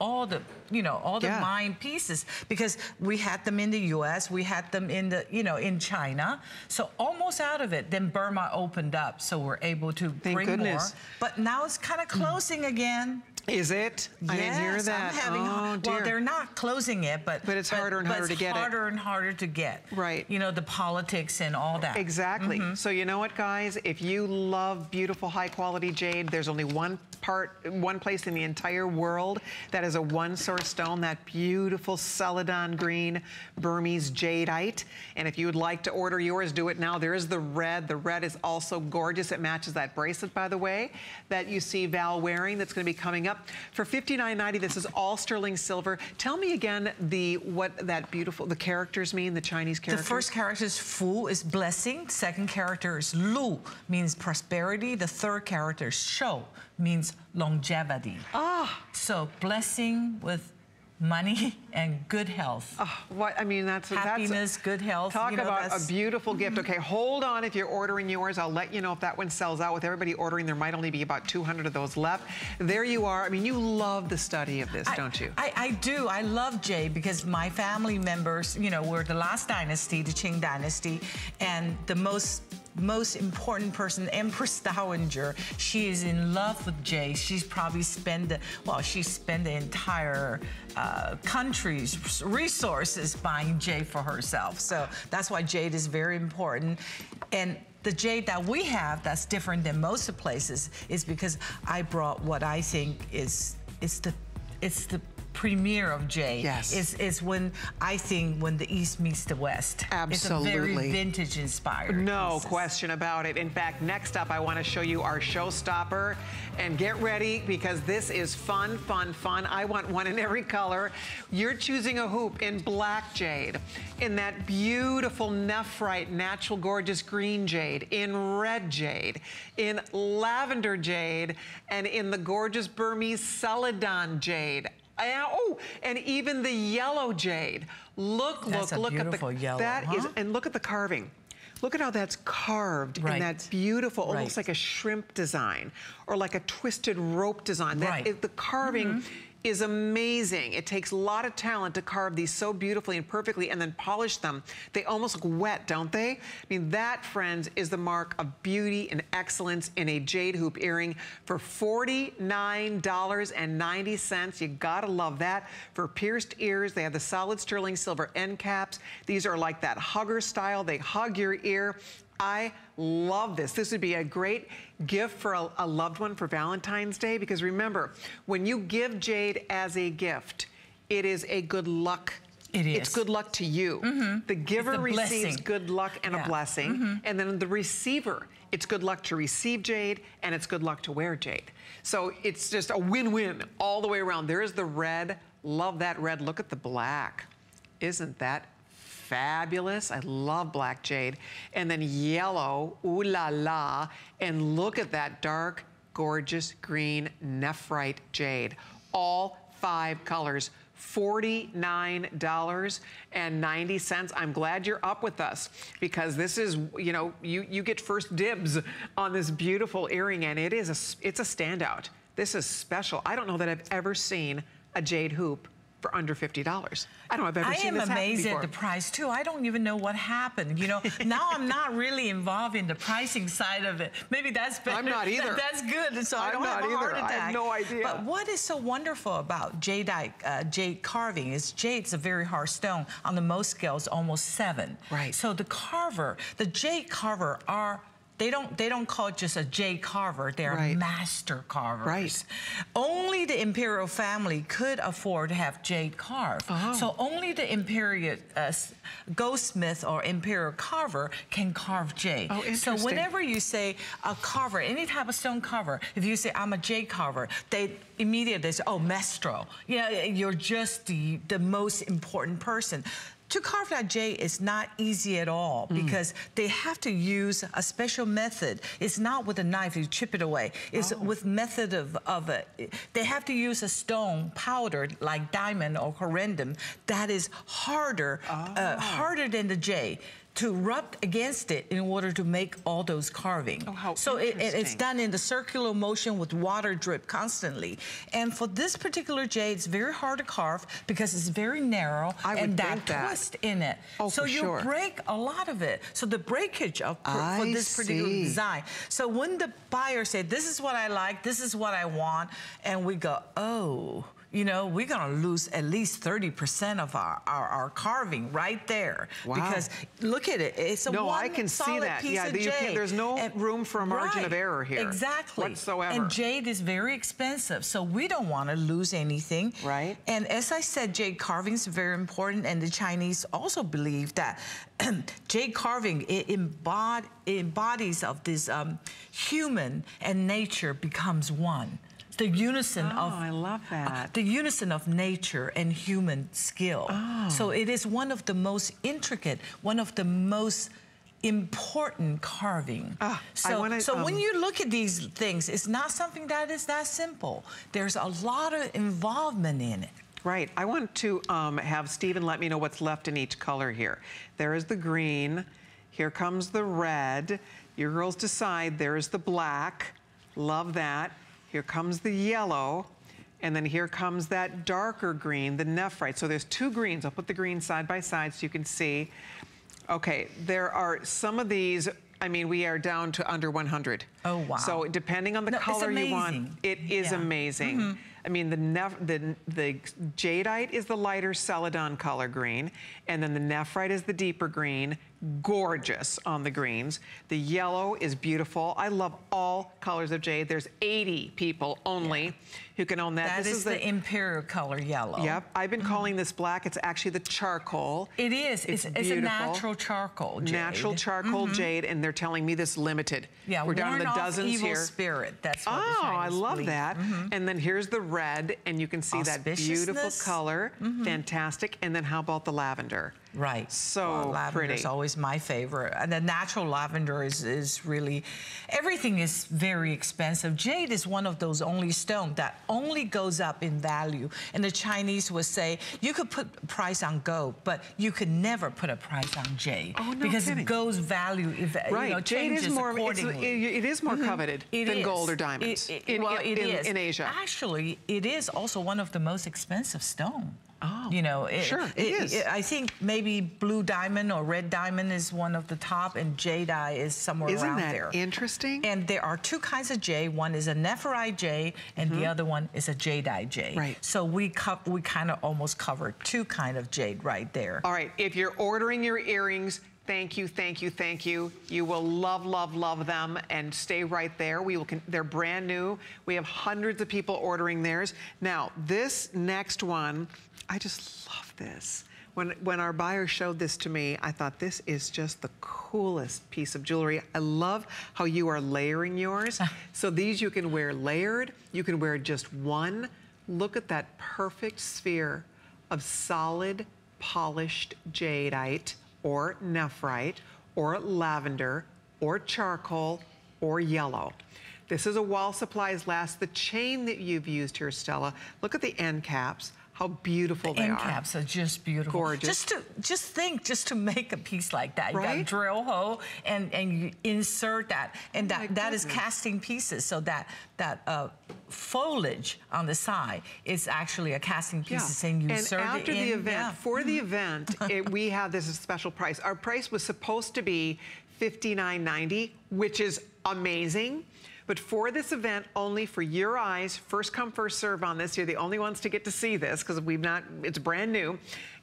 S7: all the, you know, all the
S1: Yeah.
S7: mine pieces because we had them in the U.S., we had them in the, you know, in China. So almost out of it. Then Burma opened up, so we're able to
S1: Thank
S7: bring
S1: goodness.
S7: more. But now it's kind of closing again.
S1: Is it? I didn't hear
S7: Yes,
S1: that.
S7: I'm having,
S1: oh, dear.
S7: well, they're not closing it, but
S1: But it's harder and harder to get it.
S7: harder and harder to get.
S1: Right.
S7: You know the politics and all that.
S1: Exactly.
S7: Mm-hmm.
S1: So you know what, guys? If you love beautiful, high-quality jade, there's only one part, one place in the entire world that is a one-source stone, that beautiful celadon green Burmese jadeite. And if you would like to order yours, do it now. There is the red. The red is also gorgeous. It matches that bracelet, by the way, that you see Val wearing. That's going to be coming up for $59.90. This is all sterling silver. Tell me again the what that beautiful the characters mean. The Chinese characters.
S7: The first character is Fu, is blessing. Second character is Lu, means prosperity. The third character is Shou, means longevity.
S1: Ah.
S7: So blessing with money and good health.
S1: Oh, what I mean, that's
S7: Happiness,
S1: that's
S7: good health.
S1: Talk
S7: you know,
S1: about a beautiful gift. Okay, hold on if you're ordering yours. I'll let you know if that one sells out. With everybody ordering, there might only be about 200 of those left. There you are. I mean, you love the study of this,
S7: I-
S1: don't you?
S7: I, I do. I love Jade because my family members, you know, were the last dynasty, the Qing dynasty, and the most most important person, Empress Dowager, she is in love with Jade. She's probably spent the, well, she spent the entire uh, country's resources buying Jade for herself. So that's why Jade is very important. And the jade that we have that's different than most of places is because I brought what I think is it's the it's the premiere of jade.
S1: Yes.
S7: It's, it's when I think when the East meets the West. It's a
S1: Absolutely.
S7: very vintage inspired.
S1: No
S7: pieces.
S1: question about it. In fact, next up, I want to show you our showstopper. And get ready because this is fun, fun, fun. I want one in every color. You're choosing a hoop in black jade, in that beautiful nephrite, natural, gorgeous green jade, in red jade, in lavender jade, and in the gorgeous Burmese celadon jade. And- oh, and even the yellow jade. Look,
S7: That's
S1: look, look at the
S7: yellow,
S1: that is-
S7: huh?
S1: and look at the carving. Look at how that's carved
S7: Right.
S1: in that beautiful, almost
S7: Right.
S1: like a shrimp design or like a twisted rope design. That
S7: Right.
S1: Is- the carving mm-hmm. Is amazing. It takes a lot of talent to carve these so beautifully and perfectly and then polish them. They almost look wet, don't they? I mean, that, friends, is the mark of beauty and excellence in a jade hoop earring for $49.90. You gotta love that. For pierced ears, they have the solid sterling silver end caps. These are like that hugger style. They hug your ear. I love this. This would be a great gift for a, a loved one for Valentine's Day because remember, when you give jade as a gift, it is a good luck.
S7: It
S1: It's good luck to you. Mm-hmm. The giver receives
S7: blessing.
S1: good luck and
S7: Yeah.
S1: a blessing. Mm-hmm. And then the receiver, it's good luck to receive jade and it's good luck to wear jade. So it's just a win-win all the way around. There is the red. Love that red. Look at the black. Isn't that fabulous? I love black jade. And then yellow, ooh la la. And look at that dark, gorgeous green nephrite jade. All five colors. $49.90. I'm glad you're up with us because this is, you know, you, you get first dibs on this beautiful earring and it is a, it's a standout. This is special. I don't know that I've ever seen a jade hoop for under $50. I don't know I've ever
S7: I
S1: seen
S7: am
S1: this happen
S7: amazed at the price too. I don't even know what happened. You know, now I'm not really involved in the pricing side of it. Maybe that's better.
S1: I'm not either.
S7: That's good. So I
S1: I'm
S7: don't
S1: not
S7: have a heart
S1: either. I have no idea.
S7: But what is so wonderful about jadeite, uh, jade carving is jade's a very hard stone. On the most scales, almost seven.
S1: Right.
S7: So the carver, the jade carver are. They don't. They don't call it just a jade carver. They're
S1: Right.
S7: master carvers.
S1: Right.
S7: Only the imperial family could afford to have jade carved.
S1: Oh.
S7: So only the imperial uh, goldsmith or imperial carver can carve jade.
S1: Oh,
S7: So whenever you say a carver, any type of stone carver, if you say I'm a jade carver, they immediately say, oh, maestro. You know, you're just the, the most important person. To carve that jade is not easy at all
S1: Mm.
S7: because they have to use a special method. It's not with a knife, you chip it away. It's
S1: Oh.
S7: with method of, of a, they have to use a stone powdered like diamond or corundum that is harder,
S1: Ah.
S7: uh, harder than the jade to rub against it in order to make all those carving.
S1: Oh, how
S7: so it, it- it's done in the circular motion with water drip constantly. And for this particular jade, it's very hard to carve because it's very narrow
S1: I would
S7: and that twist in it.
S1: Oh,
S7: so you
S1: sure.
S7: break a lot of it. So the breakage of for this particular
S1: see.
S7: design. So when the buyer said, "This is what I like, this is what I want," and we go, "Oh." You know, we're gonna lose at least 30% of our, our, our carving right there.
S1: Wow.
S7: Because look at it. It's a
S1: No, I
S7: one
S1: can see
S7: solid
S1: that.
S7: piece
S1: Yeah,
S7: of jade.
S1: there's no room for a margin of error here
S7: Exactly.
S1: whatsoever.
S7: And jade is very expensive, so we don't want to lose anything.
S1: Right.
S7: And as I said, jade carving is very important, and the Chinese also believe that jade carving it embod- embodies of this um, human and nature becomes one. The unison
S1: Oh,
S7: of
S1: I love that.
S7: the unison of nature and human skill.
S1: Oh.
S7: So it is one of the most intricate, one of the most important carving.
S1: I
S7: so
S1: wanna,
S7: so when
S1: um,
S7: you look at these things, it's not something that is that simple. There's a lot of involvement in it.
S1: Right. I want to um, have Stephen let me know what's left in each color here. There is the green. Here comes the red. Your girls decide. There's the black. Love that. Here comes the yellow. And then here comes that darker green, the nephrite. So there's two greens. I'll put the green side by side so you can see. Okay, there are some of these, I mean, we are down to under 100.
S7: Oh, wow.
S1: So depending on the
S7: No,
S1: color you want, it is
S7: Yeah.
S1: amazing. Mm-hmm. I mean, the, the the jadeite is the lighter celadon color green, and then the nephrite is the deeper green. Gorgeous on the greens. The yellow is beautiful. I love all colors of jade. There's 80 people only who can own that.
S7: That
S1: this
S7: is
S1: is
S7: the, imperial color yellow.
S1: Yep, I've been calling this black. It's actually the charcoal.
S7: It is. It's, it's, a
S1: beautiful.
S7: natural charcoal jade.
S1: Natural charcoal mm-hmm. jade, and they're telling me this limited.
S7: Yeah,
S1: we're down to
S7: warn
S1: the dozens
S7: evil
S1: here.
S7: spirit. That's what the
S1: Oh, I love
S7: believe.
S1: that. Mm-hmm. And then here's the red, and you can see that beautiful color. Mm-hmm. Fantastic. And then how about the lavender?
S7: Right.
S1: So
S7: Well,
S1: pretty.
S7: Is my favorite. And the natural lavender is, is really, everything is very expensive. Jade is one of those only stones that only goes up in value. And the Chinese would say, you could put price on gold, but you could never put a price on jade.
S1: Oh, no
S7: because
S1: kidding.
S7: gold's value if,
S1: Right,
S7: you know,
S1: jade is more. It's,
S7: accordingly.
S1: it- it is more mm-hmm. coveted
S7: It
S1: than
S7: is.
S1: gold or diamonds
S7: It- it-
S1: in,
S7: well,
S1: in,
S7: it
S1: in-
S7: is.
S1: in Asia.
S7: Actually, it is also one of the most expensive stone.
S1: Oh,
S7: you know, it,
S1: sure, it is.
S7: I think maybe blue diamond or red diamond is one of the top, and jadeite is somewhere
S1: Isn't
S7: around
S1: that
S7: there.
S1: interesting?
S7: And there are two kinds of jade. One is a nephrite jade, and the other one is a jade.
S1: Mm-hmm. Right.
S7: So we we kind of almost covered two kind of jade right there.
S1: All right, if you're ordering your earrings, thank you, thank you, thank you. You will love, love, love them and stay right there. We will. They're brand new. We have hundreds of people ordering theirs. Now, this next one, I just love this. When, when our buyer showed this to me, I thought this is just the coolest piece of jewelry. I love how you are layering yours. so these you can wear layered, you can wear just one. Look at that perfect sphere of solid polished jadeite or nephrite or lavender or charcoal or yellow. This is a wall supplies last. The chain that you've used here, Stella, look at the end caps, how beautiful they
S7: end
S1: are.
S7: caps are just beautiful.
S1: Gorgeous.
S7: Just to just think, just to make a piece like that, you got a
S1: Right?
S7: drill hole and and you insert that, and
S1: Oh
S7: that that is casting pieces. So that that uh, foliage on the side is actually a casting piece, and you
S1: and
S7: insert
S1: after
S7: it
S1: the event,
S7: yeah. Mm-hmm.
S1: for the event, it, we have this as a special price. Our price was supposed to be $59.90, which is amazing. But for this event, only for your eyes, first come, first serve on this. You're the only ones to get to see this because we've not, it's brand new.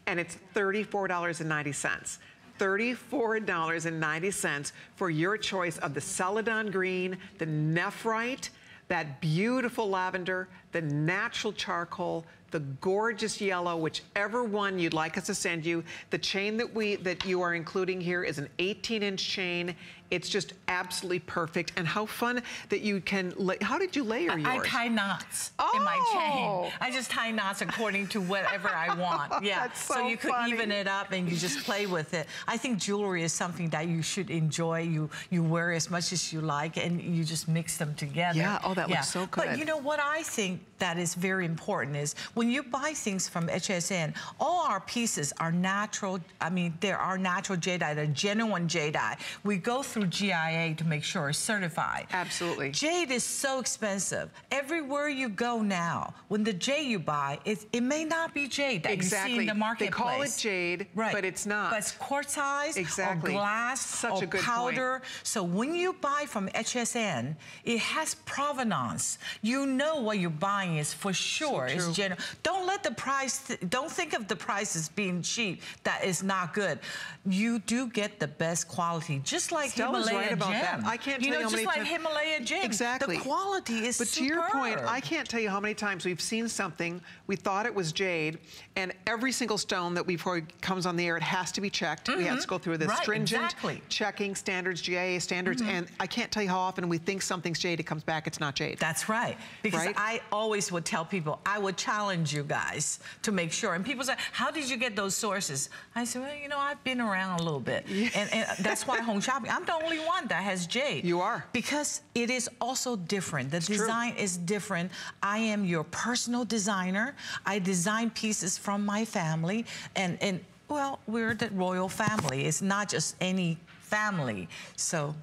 S1: And it's $34.90. $34.90 for your choice of the Celadon green, the nephrite, that beautiful lavender, the natural charcoal, the gorgeous yellow, whichever one you'd like us to send you. The chain that we that you are including here is an 18-inch chain. It's just absolutely perfect. And how fun that you can. How did you layer yours?
S7: I tie knots in my
S1: Oh.
S7: chain. I just tie knots according to whatever I want. Yeah.
S1: That's so
S7: you could
S1: funny.
S7: even it up and you just play with it. I think jewelry is something that you should enjoy. You you wear as much as you like and you just mix them together.
S1: Yeah, oh, that looks so good.
S7: But you know what I think that is very important is when you buy things from HSN, all our pieces are natural. I mean, there are natural jadeite, they're genuine jadeite. We go through GIA to make sure it's certified.
S1: Absolutely.
S7: Jade is so expensive. Everywhere you go now, when the jade you buy, it, it may not be jade that you see
S1: Exactly.
S7: in the marketplace.
S1: They call it jade,
S7: right.
S1: but it's not.
S7: But it's quartzite
S1: Exactly.
S7: or glass
S1: Such
S7: or
S1: a good point.
S7: powder. So when you buy from HSN, it has provenance. You know what you're buying is for sure. it's genuine. Don't let the price. don't think of the price as being cheap. That is not good. You do get the best quality, just like
S1: Stella's
S7: Himalaya
S1: right about
S7: gem.
S1: that. I can't
S7: you
S1: tell
S7: know,
S1: you how
S7: just like
S1: times-
S7: Himalaya gem.
S1: Exactly.
S7: The quality is
S1: But to your point. I can't tell you how many times we've seen something, we thought it was jade, and every single stone that before it comes on the air, it has to be checked. We have to go through the
S7: Mm-hmm. Right,
S1: stringent
S7: exactly. Mm-hmm.
S1: checking standards, GIA standards, and I can't tell you how often we think something's jade, it comes back, it's not jade.
S7: That's right. Because
S1: Right?
S7: I always would tell people, I would challenge you guys to make sure. And people say, How did you get those sources? I said, Well, you know, I've been around a little bit. And, and that's why home shopping, I'm the only one that has jade.
S1: You are.
S7: Because it is also different. The
S1: true.
S7: design is different. I am your personal designer. I design pieces from my family. And, and well, we're the royal family. It's not just any family. So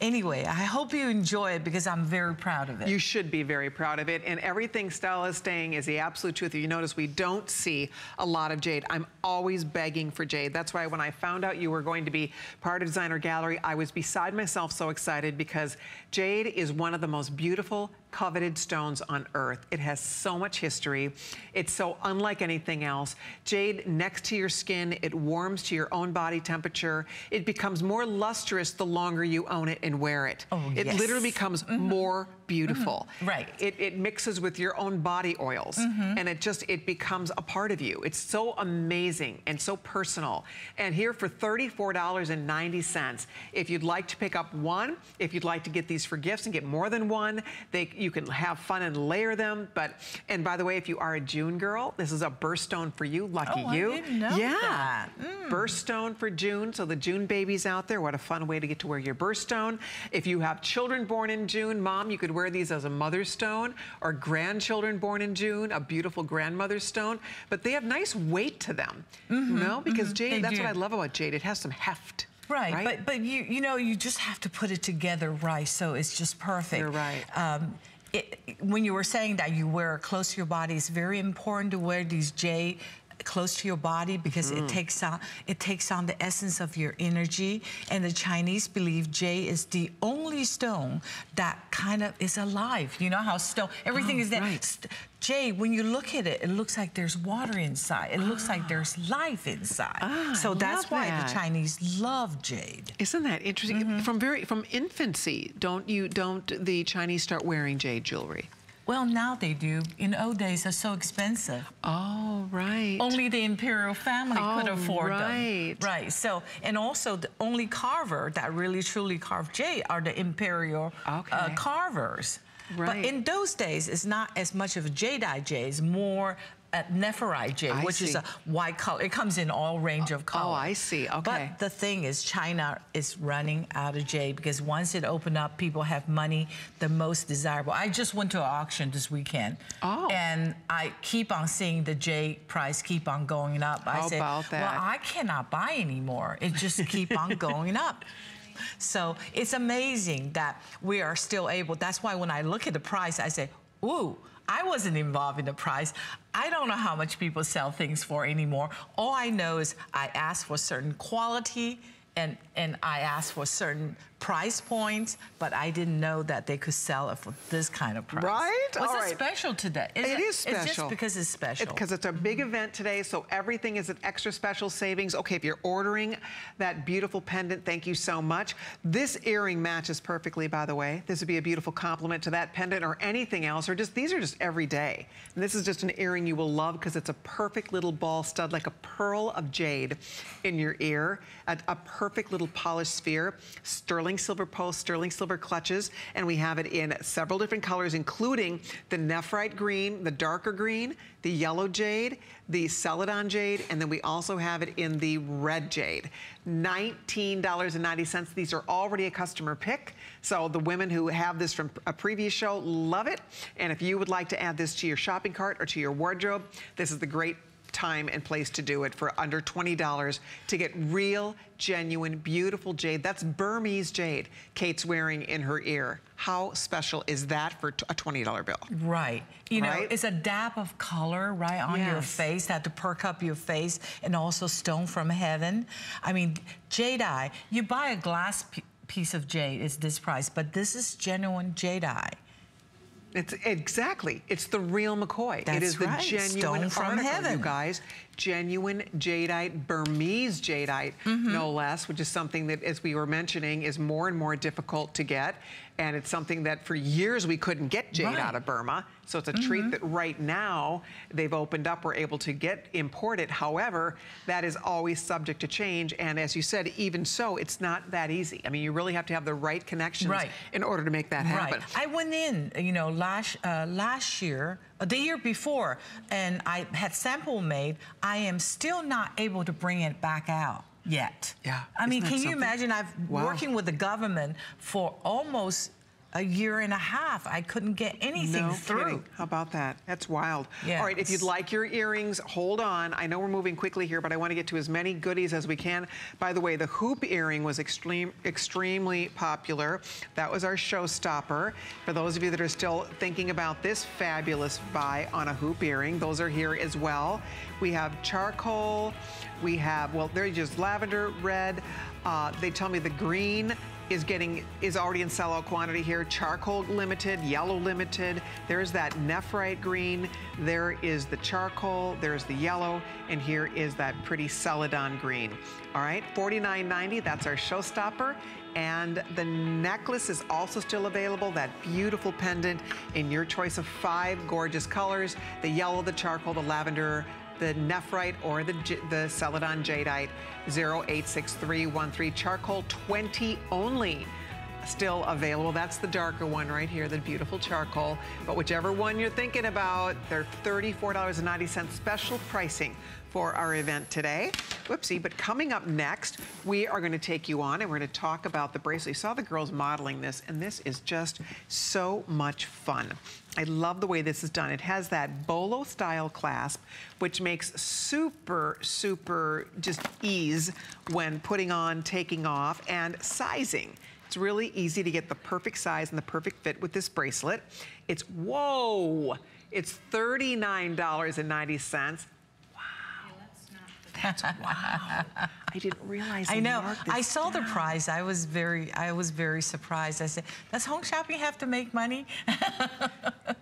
S7: anyway, I hope you enjoy it because I'm very proud of it.
S1: You should be very proud of it. And everything Stella is saying is the absolute truth. You notice we don't see a lot of jade. I'm always begging for jade. That's why when I found out you were going to be part of Designer Gallery, I was beside myself so excited because jade is one of the most beautiful, coveted stones on earth. It has so much history. It's so unlike anything else. Jade next to your skin, it warms to your own body temperature. It becomes more lustrous the longer you own it and wear it.
S7: Oh,
S1: it
S7: yes.
S1: literally becomes mm-hmm. more beautiful.
S7: Right.
S1: It, it mixes with your own body oils and it just, it becomes a part of you. It's so amazing and so personal. And here for $34.90, if you'd like to pick up one, if you'd like to get these for gifts and get more than one, they, you can have fun and layer them. But, and by the way, if you are a June girl, this is a birthstone for you. Lucky
S7: Oh, I
S1: you.
S7: didn't know
S1: yeah.
S7: Mm.
S1: Birthstone for June. So the June babies out there, what a fun way to get to wear your birthstone. If you have children born in June, mom, you could wear these as a mother's stone or grandchildren born in June, a beautiful grandmother's stone. But they have nice weight to them, you know, because jade,
S7: Mm-hmm. They
S1: that's
S7: do.
S1: what I love about jade. It has some heft.
S7: Right, but but you you know you just have to put it together right, so it's just perfect.
S1: You're right.
S7: Um, it, when you were saying that you wear close to your body, it's very important to wear these jade close to your body because
S1: Mm.
S7: it takes on it takes on the essence of your energy and the chinese believe jade is the only stone that kind of is alive you know how stone everything
S1: Oh,
S7: is that
S1: right.
S7: Jade when you look at it it looks like there's water inside it looks like there's life inside
S1: Ah,
S7: so that's why
S1: that.
S7: the chinese love jade
S1: Isn't that interesting?
S7: Mm-hmm.
S1: From very from infancy, don't you don't the Chinese start wearing jade jewelry?
S7: Well, now they do. In old days, they're so expensive.
S1: Oh, right.
S7: Only the imperial family could
S1: Oh,
S7: afford
S1: right.
S7: them. Right. So, and also the only carver that really truly carved jade are the imperial uh, carvers.
S1: Right.
S7: But in those days, it's not as much of a jadeite jade. It's more uh, nephrite which is a white color. It comes in all range of colors.
S1: Oh, I see. Okay.
S7: But the thing is, China is running out of jade because once it opened up, people have money, the most desirable. I just went to an auction this weekend.
S1: Oh.
S7: And I keep on seeing the jade price keep on going up. I
S1: How
S7: said,
S1: about that?
S7: well, I cannot buy anymore. It just keep on going up. So it's amazing that we are still able. That's why when I look at the price, I say, ooh, I wasn't involved in the price. I don't know how much people sell things for anymore. All I know is I ask for certain quality and, and I asked for certain price points, but I didn't know that they could sell it for this kind of price.
S1: Right?
S7: What's it
S1: right.
S7: special today?
S1: It is
S7: It's
S1: special.
S7: just because it's special.
S1: Because it's a big event today, so everything is an extra special savings. Okay, if you're ordering that beautiful pendant, thank you so much. This earring matches perfectly, by the way. This would be a beautiful compliment to that pendant or anything else, or just these are just every day. And this is just an earring you will love because it's a perfect little ball stud, like a pearl of jade in your ear, a, a perfect little polished sphere, sterling silver post, sterling silver clutches, and we have it in several different colors, including the nephrite green, the darker green, the yellow jade, the celadon jade, and then we also have it in the red jade. $19.90. These are already a customer pick. So the women who have this from a previous show love it. And if you would like to add this to your shopping cart or to your wardrobe, this is the great time and place to do it for under $20 to get real, genuine, beautiful jade. That's Burmese jade Kate's wearing in her ear. How special is that for a $20 bill?
S7: Right. You know, it's a dab of color right on your face that to perk up your face and also stone from heaven. I mean, jade jadeite, you buy a glass piece of jade, it's this price, but this is genuine jade jadeite.
S1: It's exactly. It's the real McCoy. it
S7: That's
S1: is the genuine
S7: Stone from
S1: article,
S7: heaven.
S1: you guys. Genuine jadeite, Burmese jadeite,
S7: Mm-hmm.
S1: no less, which is something that, as we were mentioning, is more and more difficult to get. And it's something that for years we couldn't get jade
S7: Right.
S1: Out of Burma. So it's a treat that right now they've opened up, we're able to get imported. However, that is always subject to change. And as you said, even so, it's not that easy. I mean, you really have to have the right connections
S7: Right.
S1: in order to make that happen.
S7: Right. I went in, you know, last uh, last year, uh, the year before, and I had sample made. I am still not able to bring it back out yet.
S1: Yeah,
S7: I mean, can you imagine? I've
S1: Wow.
S7: working with the government for almost a year and a half. I couldn't get anything
S1: no
S7: through.
S1: Kidding. How about that? That's wild.
S7: Yeah,
S1: All right, if you'd like your earrings, hold on. I know we're moving quickly here, but I want to get to as many goodies as we can. By the way, the hoop earring was extreme, extremely popular. That was our showstopper. For those of you that are still thinking about this fabulous buy on a hoop earring, those are here as well. We have charcoal. We have, well, they're just lavender, red. Uh, they tell me the green is getting is already in sellout quantity here. Charcoal limited, yellow limited. There's that nephrite green. There is the charcoal. There's the yellow, and here is that pretty celadon green. All right, $49.90. That's our showstopper. And the necklace is also still available. That beautiful pendant in your choice of five gorgeous colors: the yellow, the charcoal, the lavender, the nephrite or the, the celadon jadeite 086313 charcoal 20 only. Still available. That's the darker one right here the beautiful charcoal. But whichever one you're thinking about they're $34.90 special pricing for our event today. Whoopsie, but coming up next, we are going to take you on and we're to talk about the bracelet. You saw the girls modeling this, and this is just so much fun. I love the way this is done. It has that bolo style clasp, which makes super, super just ease when putting on, taking off, and sizing. It's really easy to get the perfect size and the perfect fit with this bracelet. It's, whoa, it's $39.90. That's wow. I didn't realize.
S7: I know. I saw the
S1: down.
S7: price. I was very, I was very surprised. I said, "Does home shopping have to make money?"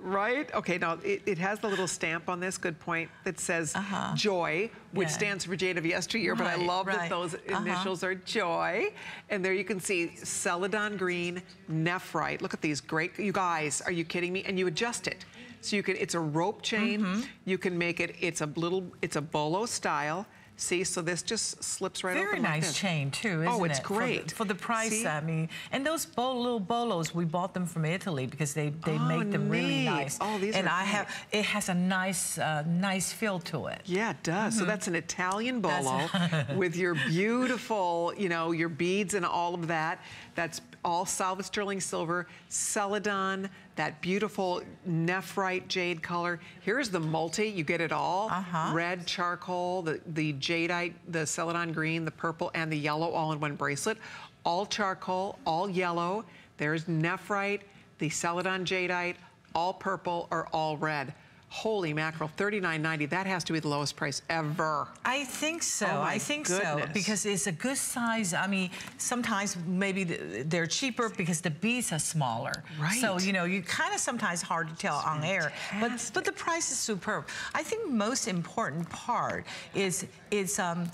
S1: Right? Okay, now it, it has the little stamp on this, good point, that says Joy, which.
S7: Yeah.
S1: stands for Jade of Yesteryear, but I
S7: Right,
S1: love that
S7: right.
S1: those
S7: Uh-huh.
S1: initials are Joy. And there you can see Celadon Green, Nephrite. Look at these great, you guys, are you kidding me? And you adjust it. So you can, it's a rope chain.
S7: Mm-hmm.
S1: You can make it, it's a little, it's a bolo style. See, so this just slips right
S7: Very
S1: open like
S7: nice
S1: this.
S7: chain too, isn't it?
S1: Oh, it's
S7: it? For the-
S1: great.
S7: for the, price.
S1: See?
S7: I mean, and those bo- little bolos, we bought them from Italy because they they
S1: Oh,
S7: make them really nice.
S1: Oh, these
S7: and
S1: are
S7: I
S1: great.
S7: have it has a nice uh, nice feel to it.
S1: Yeah, it does. So that's an Italian bolo with your beautiful, you know, your beads and all of that. That's all solid sterling silver, celadon, that beautiful nephrite jade color. Here's the multi. You get it all.
S7: Uh-huh.
S1: Red charcoal, the, the jadeite, the celadon green, the purple, and the yellow all in one bracelet. All charcoal, all yellow. There's nephrite, the celadon jadeite, all purple or all red. Holy mackerel, $39.90. That has to be the lowest price ever.
S7: I think so.
S1: Oh,
S7: I think so because it's a good size. I mean, sometimes maybe they're cheaper because the beads are smaller.
S1: Right.
S7: So you know, you kind of sometimes hard to tell on air. But but the price is superb. I think most important part is is um,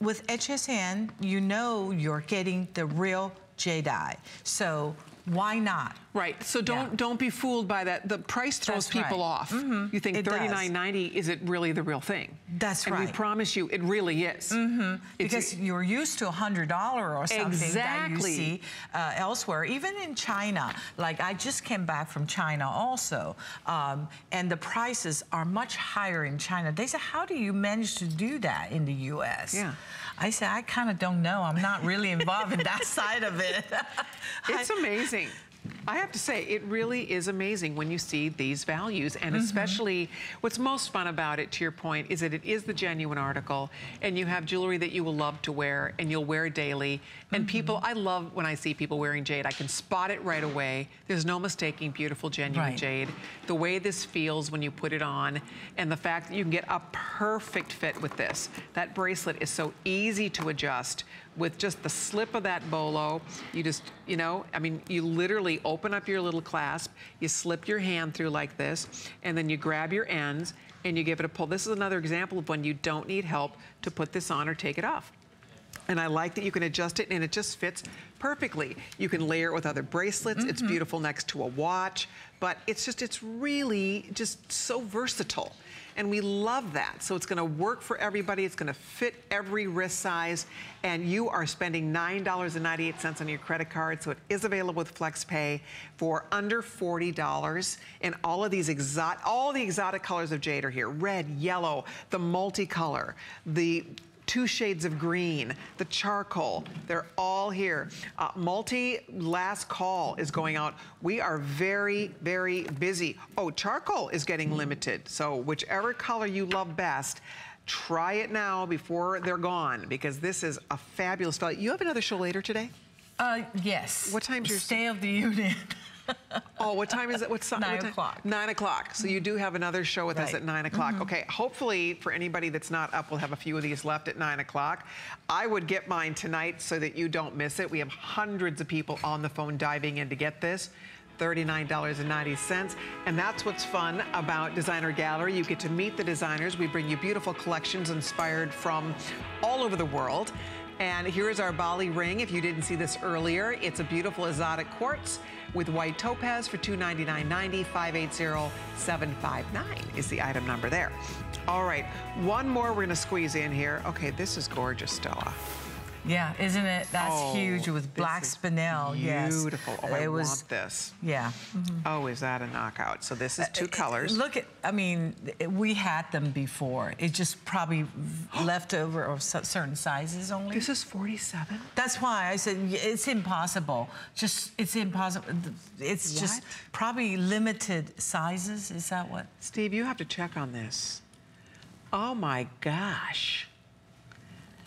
S7: with HSN, you know you're getting the real jadeite. So why not?
S1: Right. So don't
S7: Yeah.
S1: don't be fooled by that. The price throws
S7: That's right.
S1: people off.
S7: Mhm.
S1: You think
S7: It does.
S1: thirty nine ninety is it really the real thing?
S7: That's
S1: and we promise you, it really is. Mm-hmm.
S7: because you're used to a hundred dollar or something that you see uh, elsewhere, even in China. Like I just came back from China also, um, and the prices are much higher in China. They say, "How do you manage to do that in the U.S.?"
S1: Yeah.
S7: I said, "I kind of don't know. I'm not really involved in that side of it."
S1: It's
S7: I-
S1: amazing. I have to say, it really is amazing when you see these values, and
S7: Mm-hmm.
S1: especially what's most fun about it, to your point, is that it is the genuine article, and you have jewelry that you will love to wear, and you'll wear daily. And
S7: Mm-hmm.
S1: people, I love when I see people wearing jade. I can spot it right away. There's no mistaking beautiful, genuine
S7: Right.
S1: jade. The way this feels when you put it on, and the fact that you can get a perfect fit with this. That bracelet is so easy to adjust with just the slip of that bolo. You just, you know, I mean, you literally open up your little clasp, you slip your hand through like this, and then you grab your ends and you give it a pull. This is another example of when you don't need help to put this on or take it off. And I like that you can adjust it and it just fits perfectly. You can layer it with other bracelets. It's mm-hmm. beautiful next to a watch, but it's just, it's really just so versatile. And we love that. So it's gonna work for everybody. It's gonna fit every wrist size. And you are spending $9.98 on your credit card. So it is available with FlexPay for under $40. And all of these exotic, all the exotic colors of jade are here. Red, yellow, the multicolor, the two shades of green, the charcoal, they're all here. Uh, multi last call is going out. We are very, very busy. Oh, charcoal is getting limited. So whichever color you love best, try it now before they're gone because this is a fabulous value. You have another show later today?
S7: Uh, yes.
S1: What time's your-
S7: State of the Union?
S1: Oh, what time is it? What's
S7: Nine
S1: what
S7: o'clock.
S1: Nine o'clock. So you do have another show with us at nine o'clock. Mm-hmm. Okay. Hopefully, for anybody that's not up, we'll have a few of these left at nine o'clock. I would get mine tonight so that you don't miss it. We have hundreds of people on the phone diving in to get this. $39.90. And that's what's fun about Designer Gallery. You get to meet the designers. We bring you beautiful collections inspired from all over the world. And here's our Bali ring. If you didn't see this earlier, it's a beautiful exotic quartz with white topaz for $299.90. 580-759 is the item number there. All right, one more we're gonna squeeze in here. Okay, this is gorgeous, Stella.
S7: Yeah, isn't it? That's
S1: Oh,
S7: huge with black spinel. Yes.
S1: Beautiful. Oh, I
S7: it was,
S1: want this.
S7: Yeah. Mm-hmm.
S1: Oh, is that a knockout? So this is uh, two colors.
S7: Look at, I mean, we had them before. It just probably left over of certain sizes only.
S1: This is 47?
S7: That's why I said it's impossible. Just, it's impossible. It's just probably limited sizes. Is that what?
S1: Steve, you have to check on this. Oh my gosh.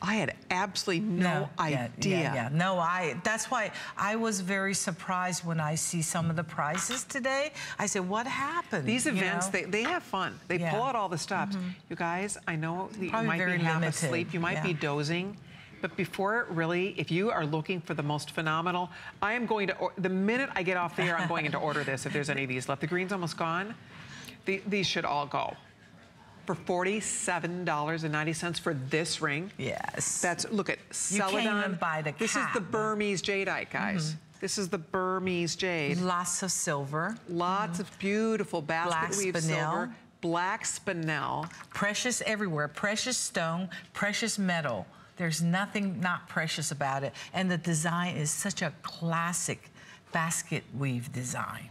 S1: I had absolutely no,
S7: yeah,
S1: idea.
S7: Yeah, yeah, no, I. That's why I was very surprised when I see some of the prices today. I said, "What happened?"
S1: These
S7: You
S1: events,
S7: know?
S1: they, they have fun. They
S7: Yeah.
S1: Pull out all the stops. Mm-hmm. You guys, I know you might
S7: very
S1: be half
S7: limited.
S1: asleep, you might be dozing, but before it really, if you are looking for the most phenomenal, I am going to, or- the minute I get off the air, I'm going in to order this if there's any of these left. The green's almost gone. The, these should all go. For $47.90 for this ring.
S7: Yes.
S1: That's look at
S7: You
S1: Celadon.
S7: even buy the
S1: This is the. Burmese jadeite, guys.
S7: Mm-hmm.
S1: This is the Burmese jade.
S7: lots of silver,
S1: Lots of beautiful basket
S7: Black
S1: weave
S7: spinel.
S1: silver, black spinel.
S7: precious everywhere, precious stone, precious metal. There's nothing not precious about it, and the design is such a classic basket weave design.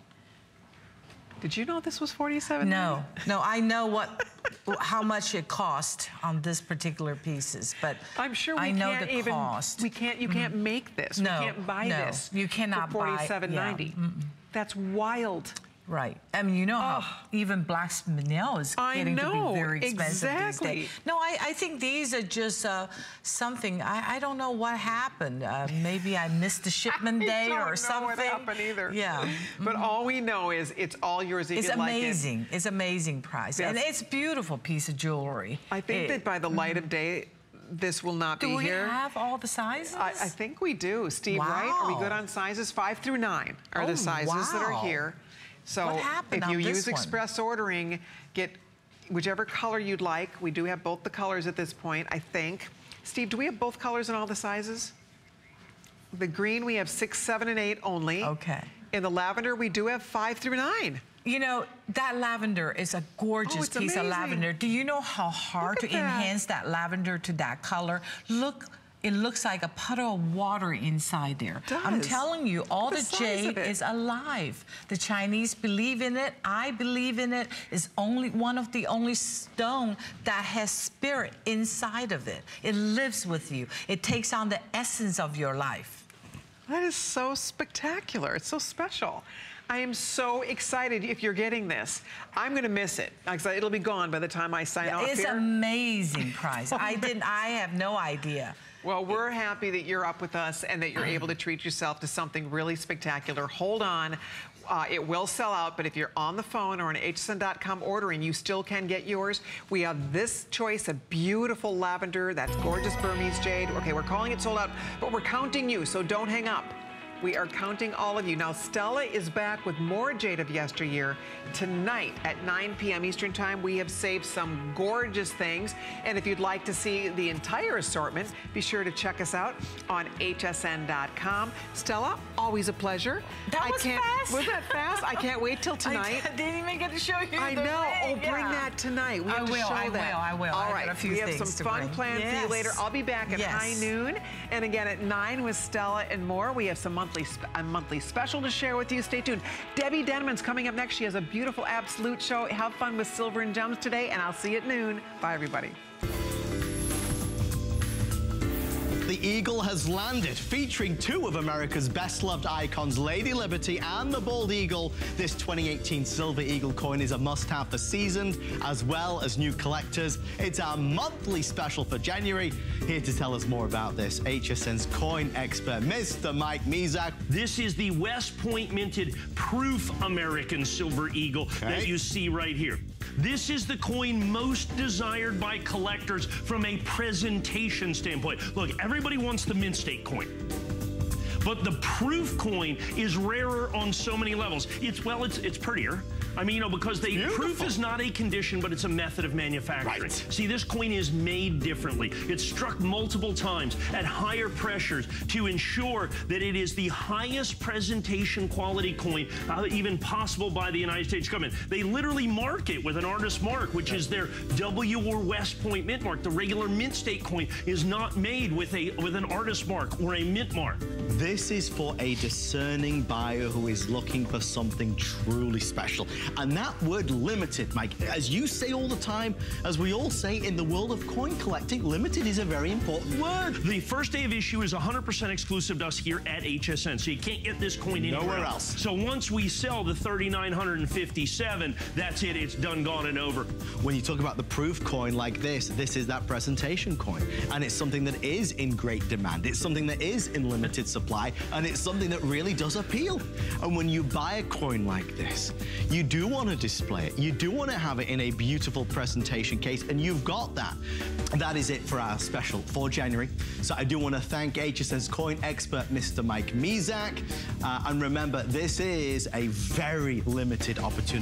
S1: Did you know this was 47?
S7: No, no, I know what, how much it cost on this particular pieces, but
S1: I'm sure we
S7: I know
S1: can't
S7: the
S1: even.
S7: cost. Mm-hmm.
S1: We can't. You can't make this.
S7: No,
S1: we can't buy
S7: no,
S1: this.
S7: you cannot
S1: for
S7: buy-
S1: 47.90. That's wild.
S7: Right. I mean, you know how even black spinel is
S1: I
S7: getting
S1: know,
S7: to be very expensive
S1: exactly.
S7: these days. No, I, I think these are just uh, something. I, I don't know what happened. Uh, maybe I missed the shipment
S1: I
S7: date
S1: don't
S7: or
S1: know
S7: something.
S1: what happened either.
S7: Yeah.
S1: But all we know is it's all yours if
S7: It's
S1: you like it.
S7: amazing. It's amazing price. And
S1: Yes.
S7: it's beautiful piece of jewelry.
S1: I think
S7: It-
S1: that by the light of day, this will not
S7: Do
S1: be here.
S7: Do we have all the sizes?
S1: I, I think we do. Steve, right? Are we good on sizes? Five through nine are
S7: Oh,
S1: the sizes that are
S7: wow.
S1: here. So if you use
S7: one?
S1: express ordering, get whichever color you'd like. We do have both the colors at this point, I think. Steve, do we have both colors in all the sizes? The green, we have six, seven, and eight only.
S7: Okay.
S1: In the lavender, we do have five through nine.
S7: You know, that lavender is a gorgeous
S1: Oh,
S7: piece of lavender. Do you know how hard to
S1: that.
S7: enhance that lavender to that color? Look, it looks like a puddle of water inside there. I'm telling you, all the
S1: the
S7: jade is alive. The Chinese believe in it. I believe in it. It's only one of the only stone that has spirit inside of it. It lives with you. It takes on the essence of your life.
S1: That is so spectacular. It's so special. I am so excited if you're getting this. I'm going to miss it. It'll be gone by the time I sign off
S7: It's
S1: here.
S7: amazing price. I didn't. I have no idea.
S1: Well, we're happy that you're up with us and that you're able to treat yourself to something really spectacular. Hold on. Uh, it will sell out, but if you're on the phone or on hsn.com ordering, you still can get yours. We have this choice of beautiful lavender, that's gorgeous Burmese jade. Okay, we're calling it sold out, but we're counting you, so don't hang up. We are counting all of you. Now, Stella is back with more Jade of Yesteryear tonight at 9 p.m. Eastern Time. We have saved some gorgeous things. And if you'd like to see the entire assortment, be sure to check us out on hsn.com. Stella, always a pleasure.
S7: That
S1: I
S7: was
S1: can't,
S7: fast.
S1: Was that fast? I can't wait till tonight.
S7: I didn't even get to show you.
S1: I know. Oh, bring
S7: Yeah.
S1: that tonight. We
S7: I
S1: have to
S7: will,
S1: show
S7: I
S1: that.
S7: will, I will.
S1: All
S7: I've got a few
S1: we have some fun
S7: bring.
S1: planned for you later. I'll be back at
S7: Yes.
S1: high noon, and again at nine with Stella and more. We have some monthly a monthly special to share with you. Stay tuned. Debbie Denman's coming up next. She has a beautiful absolute show. Have fun with silver and gems today, and I'll see you at noon. Bye, everybody.
S8: Eagle has landed, featuring two of America's best-loved icons, Lady Liberty and the Bald Eagle. This 2018 Silver Eagle coin is a must-have for seasoned as well as new collectors. It's our monthly special for January. Here to tell us more about this, HSN's coin expert, Mr. Mike Mezack.
S9: This is the West Point minted proof American Silver Eagle that you see right here. This is the coin most desired by collectors from a presentation standpoint. Look, everybody wants the mint state coin. But the proof coin is rarer on so many levels. It's well, it's it's prettier. I mean, you know, because they proof is not a condition, but it's a method of manufacturing.
S8: Right.
S9: See, this coin is made differently. It's struck multiple times at higher pressures to ensure that it is the highest presentation quality coin uh, even possible by the United States government. They literally mark it with an artist mark, which is their W or West Point mint mark. The regular mint state coin is not made with a with an artist mark or a mint mark.
S8: This is for a discerning buyer who is looking for something truly special. And that word limited, Mike, as you say all the time, as we all say in the world of coin collecting, limited is a very important word.
S9: The first day of issue is 100% exclusive to us here at HSN, so you can't get this coin anywhere
S8: Nowhere else.
S9: So once we sell the 3,957, that's it. It's done, gone, and over.
S8: When you talk about the proof coin like this, this is that presentation coin. And it's something that is in great demand. It's something that is in limited supply. And it's something that really does appeal. And when you buy a coin like this, you do want to display it. You do want to have it in a beautiful presentation case. And you've got that. That is it for our special for January. So I do want to thank HSN's coin expert, Mr. Mike Mezack. Uh, and remember, this is a very limited opportunity.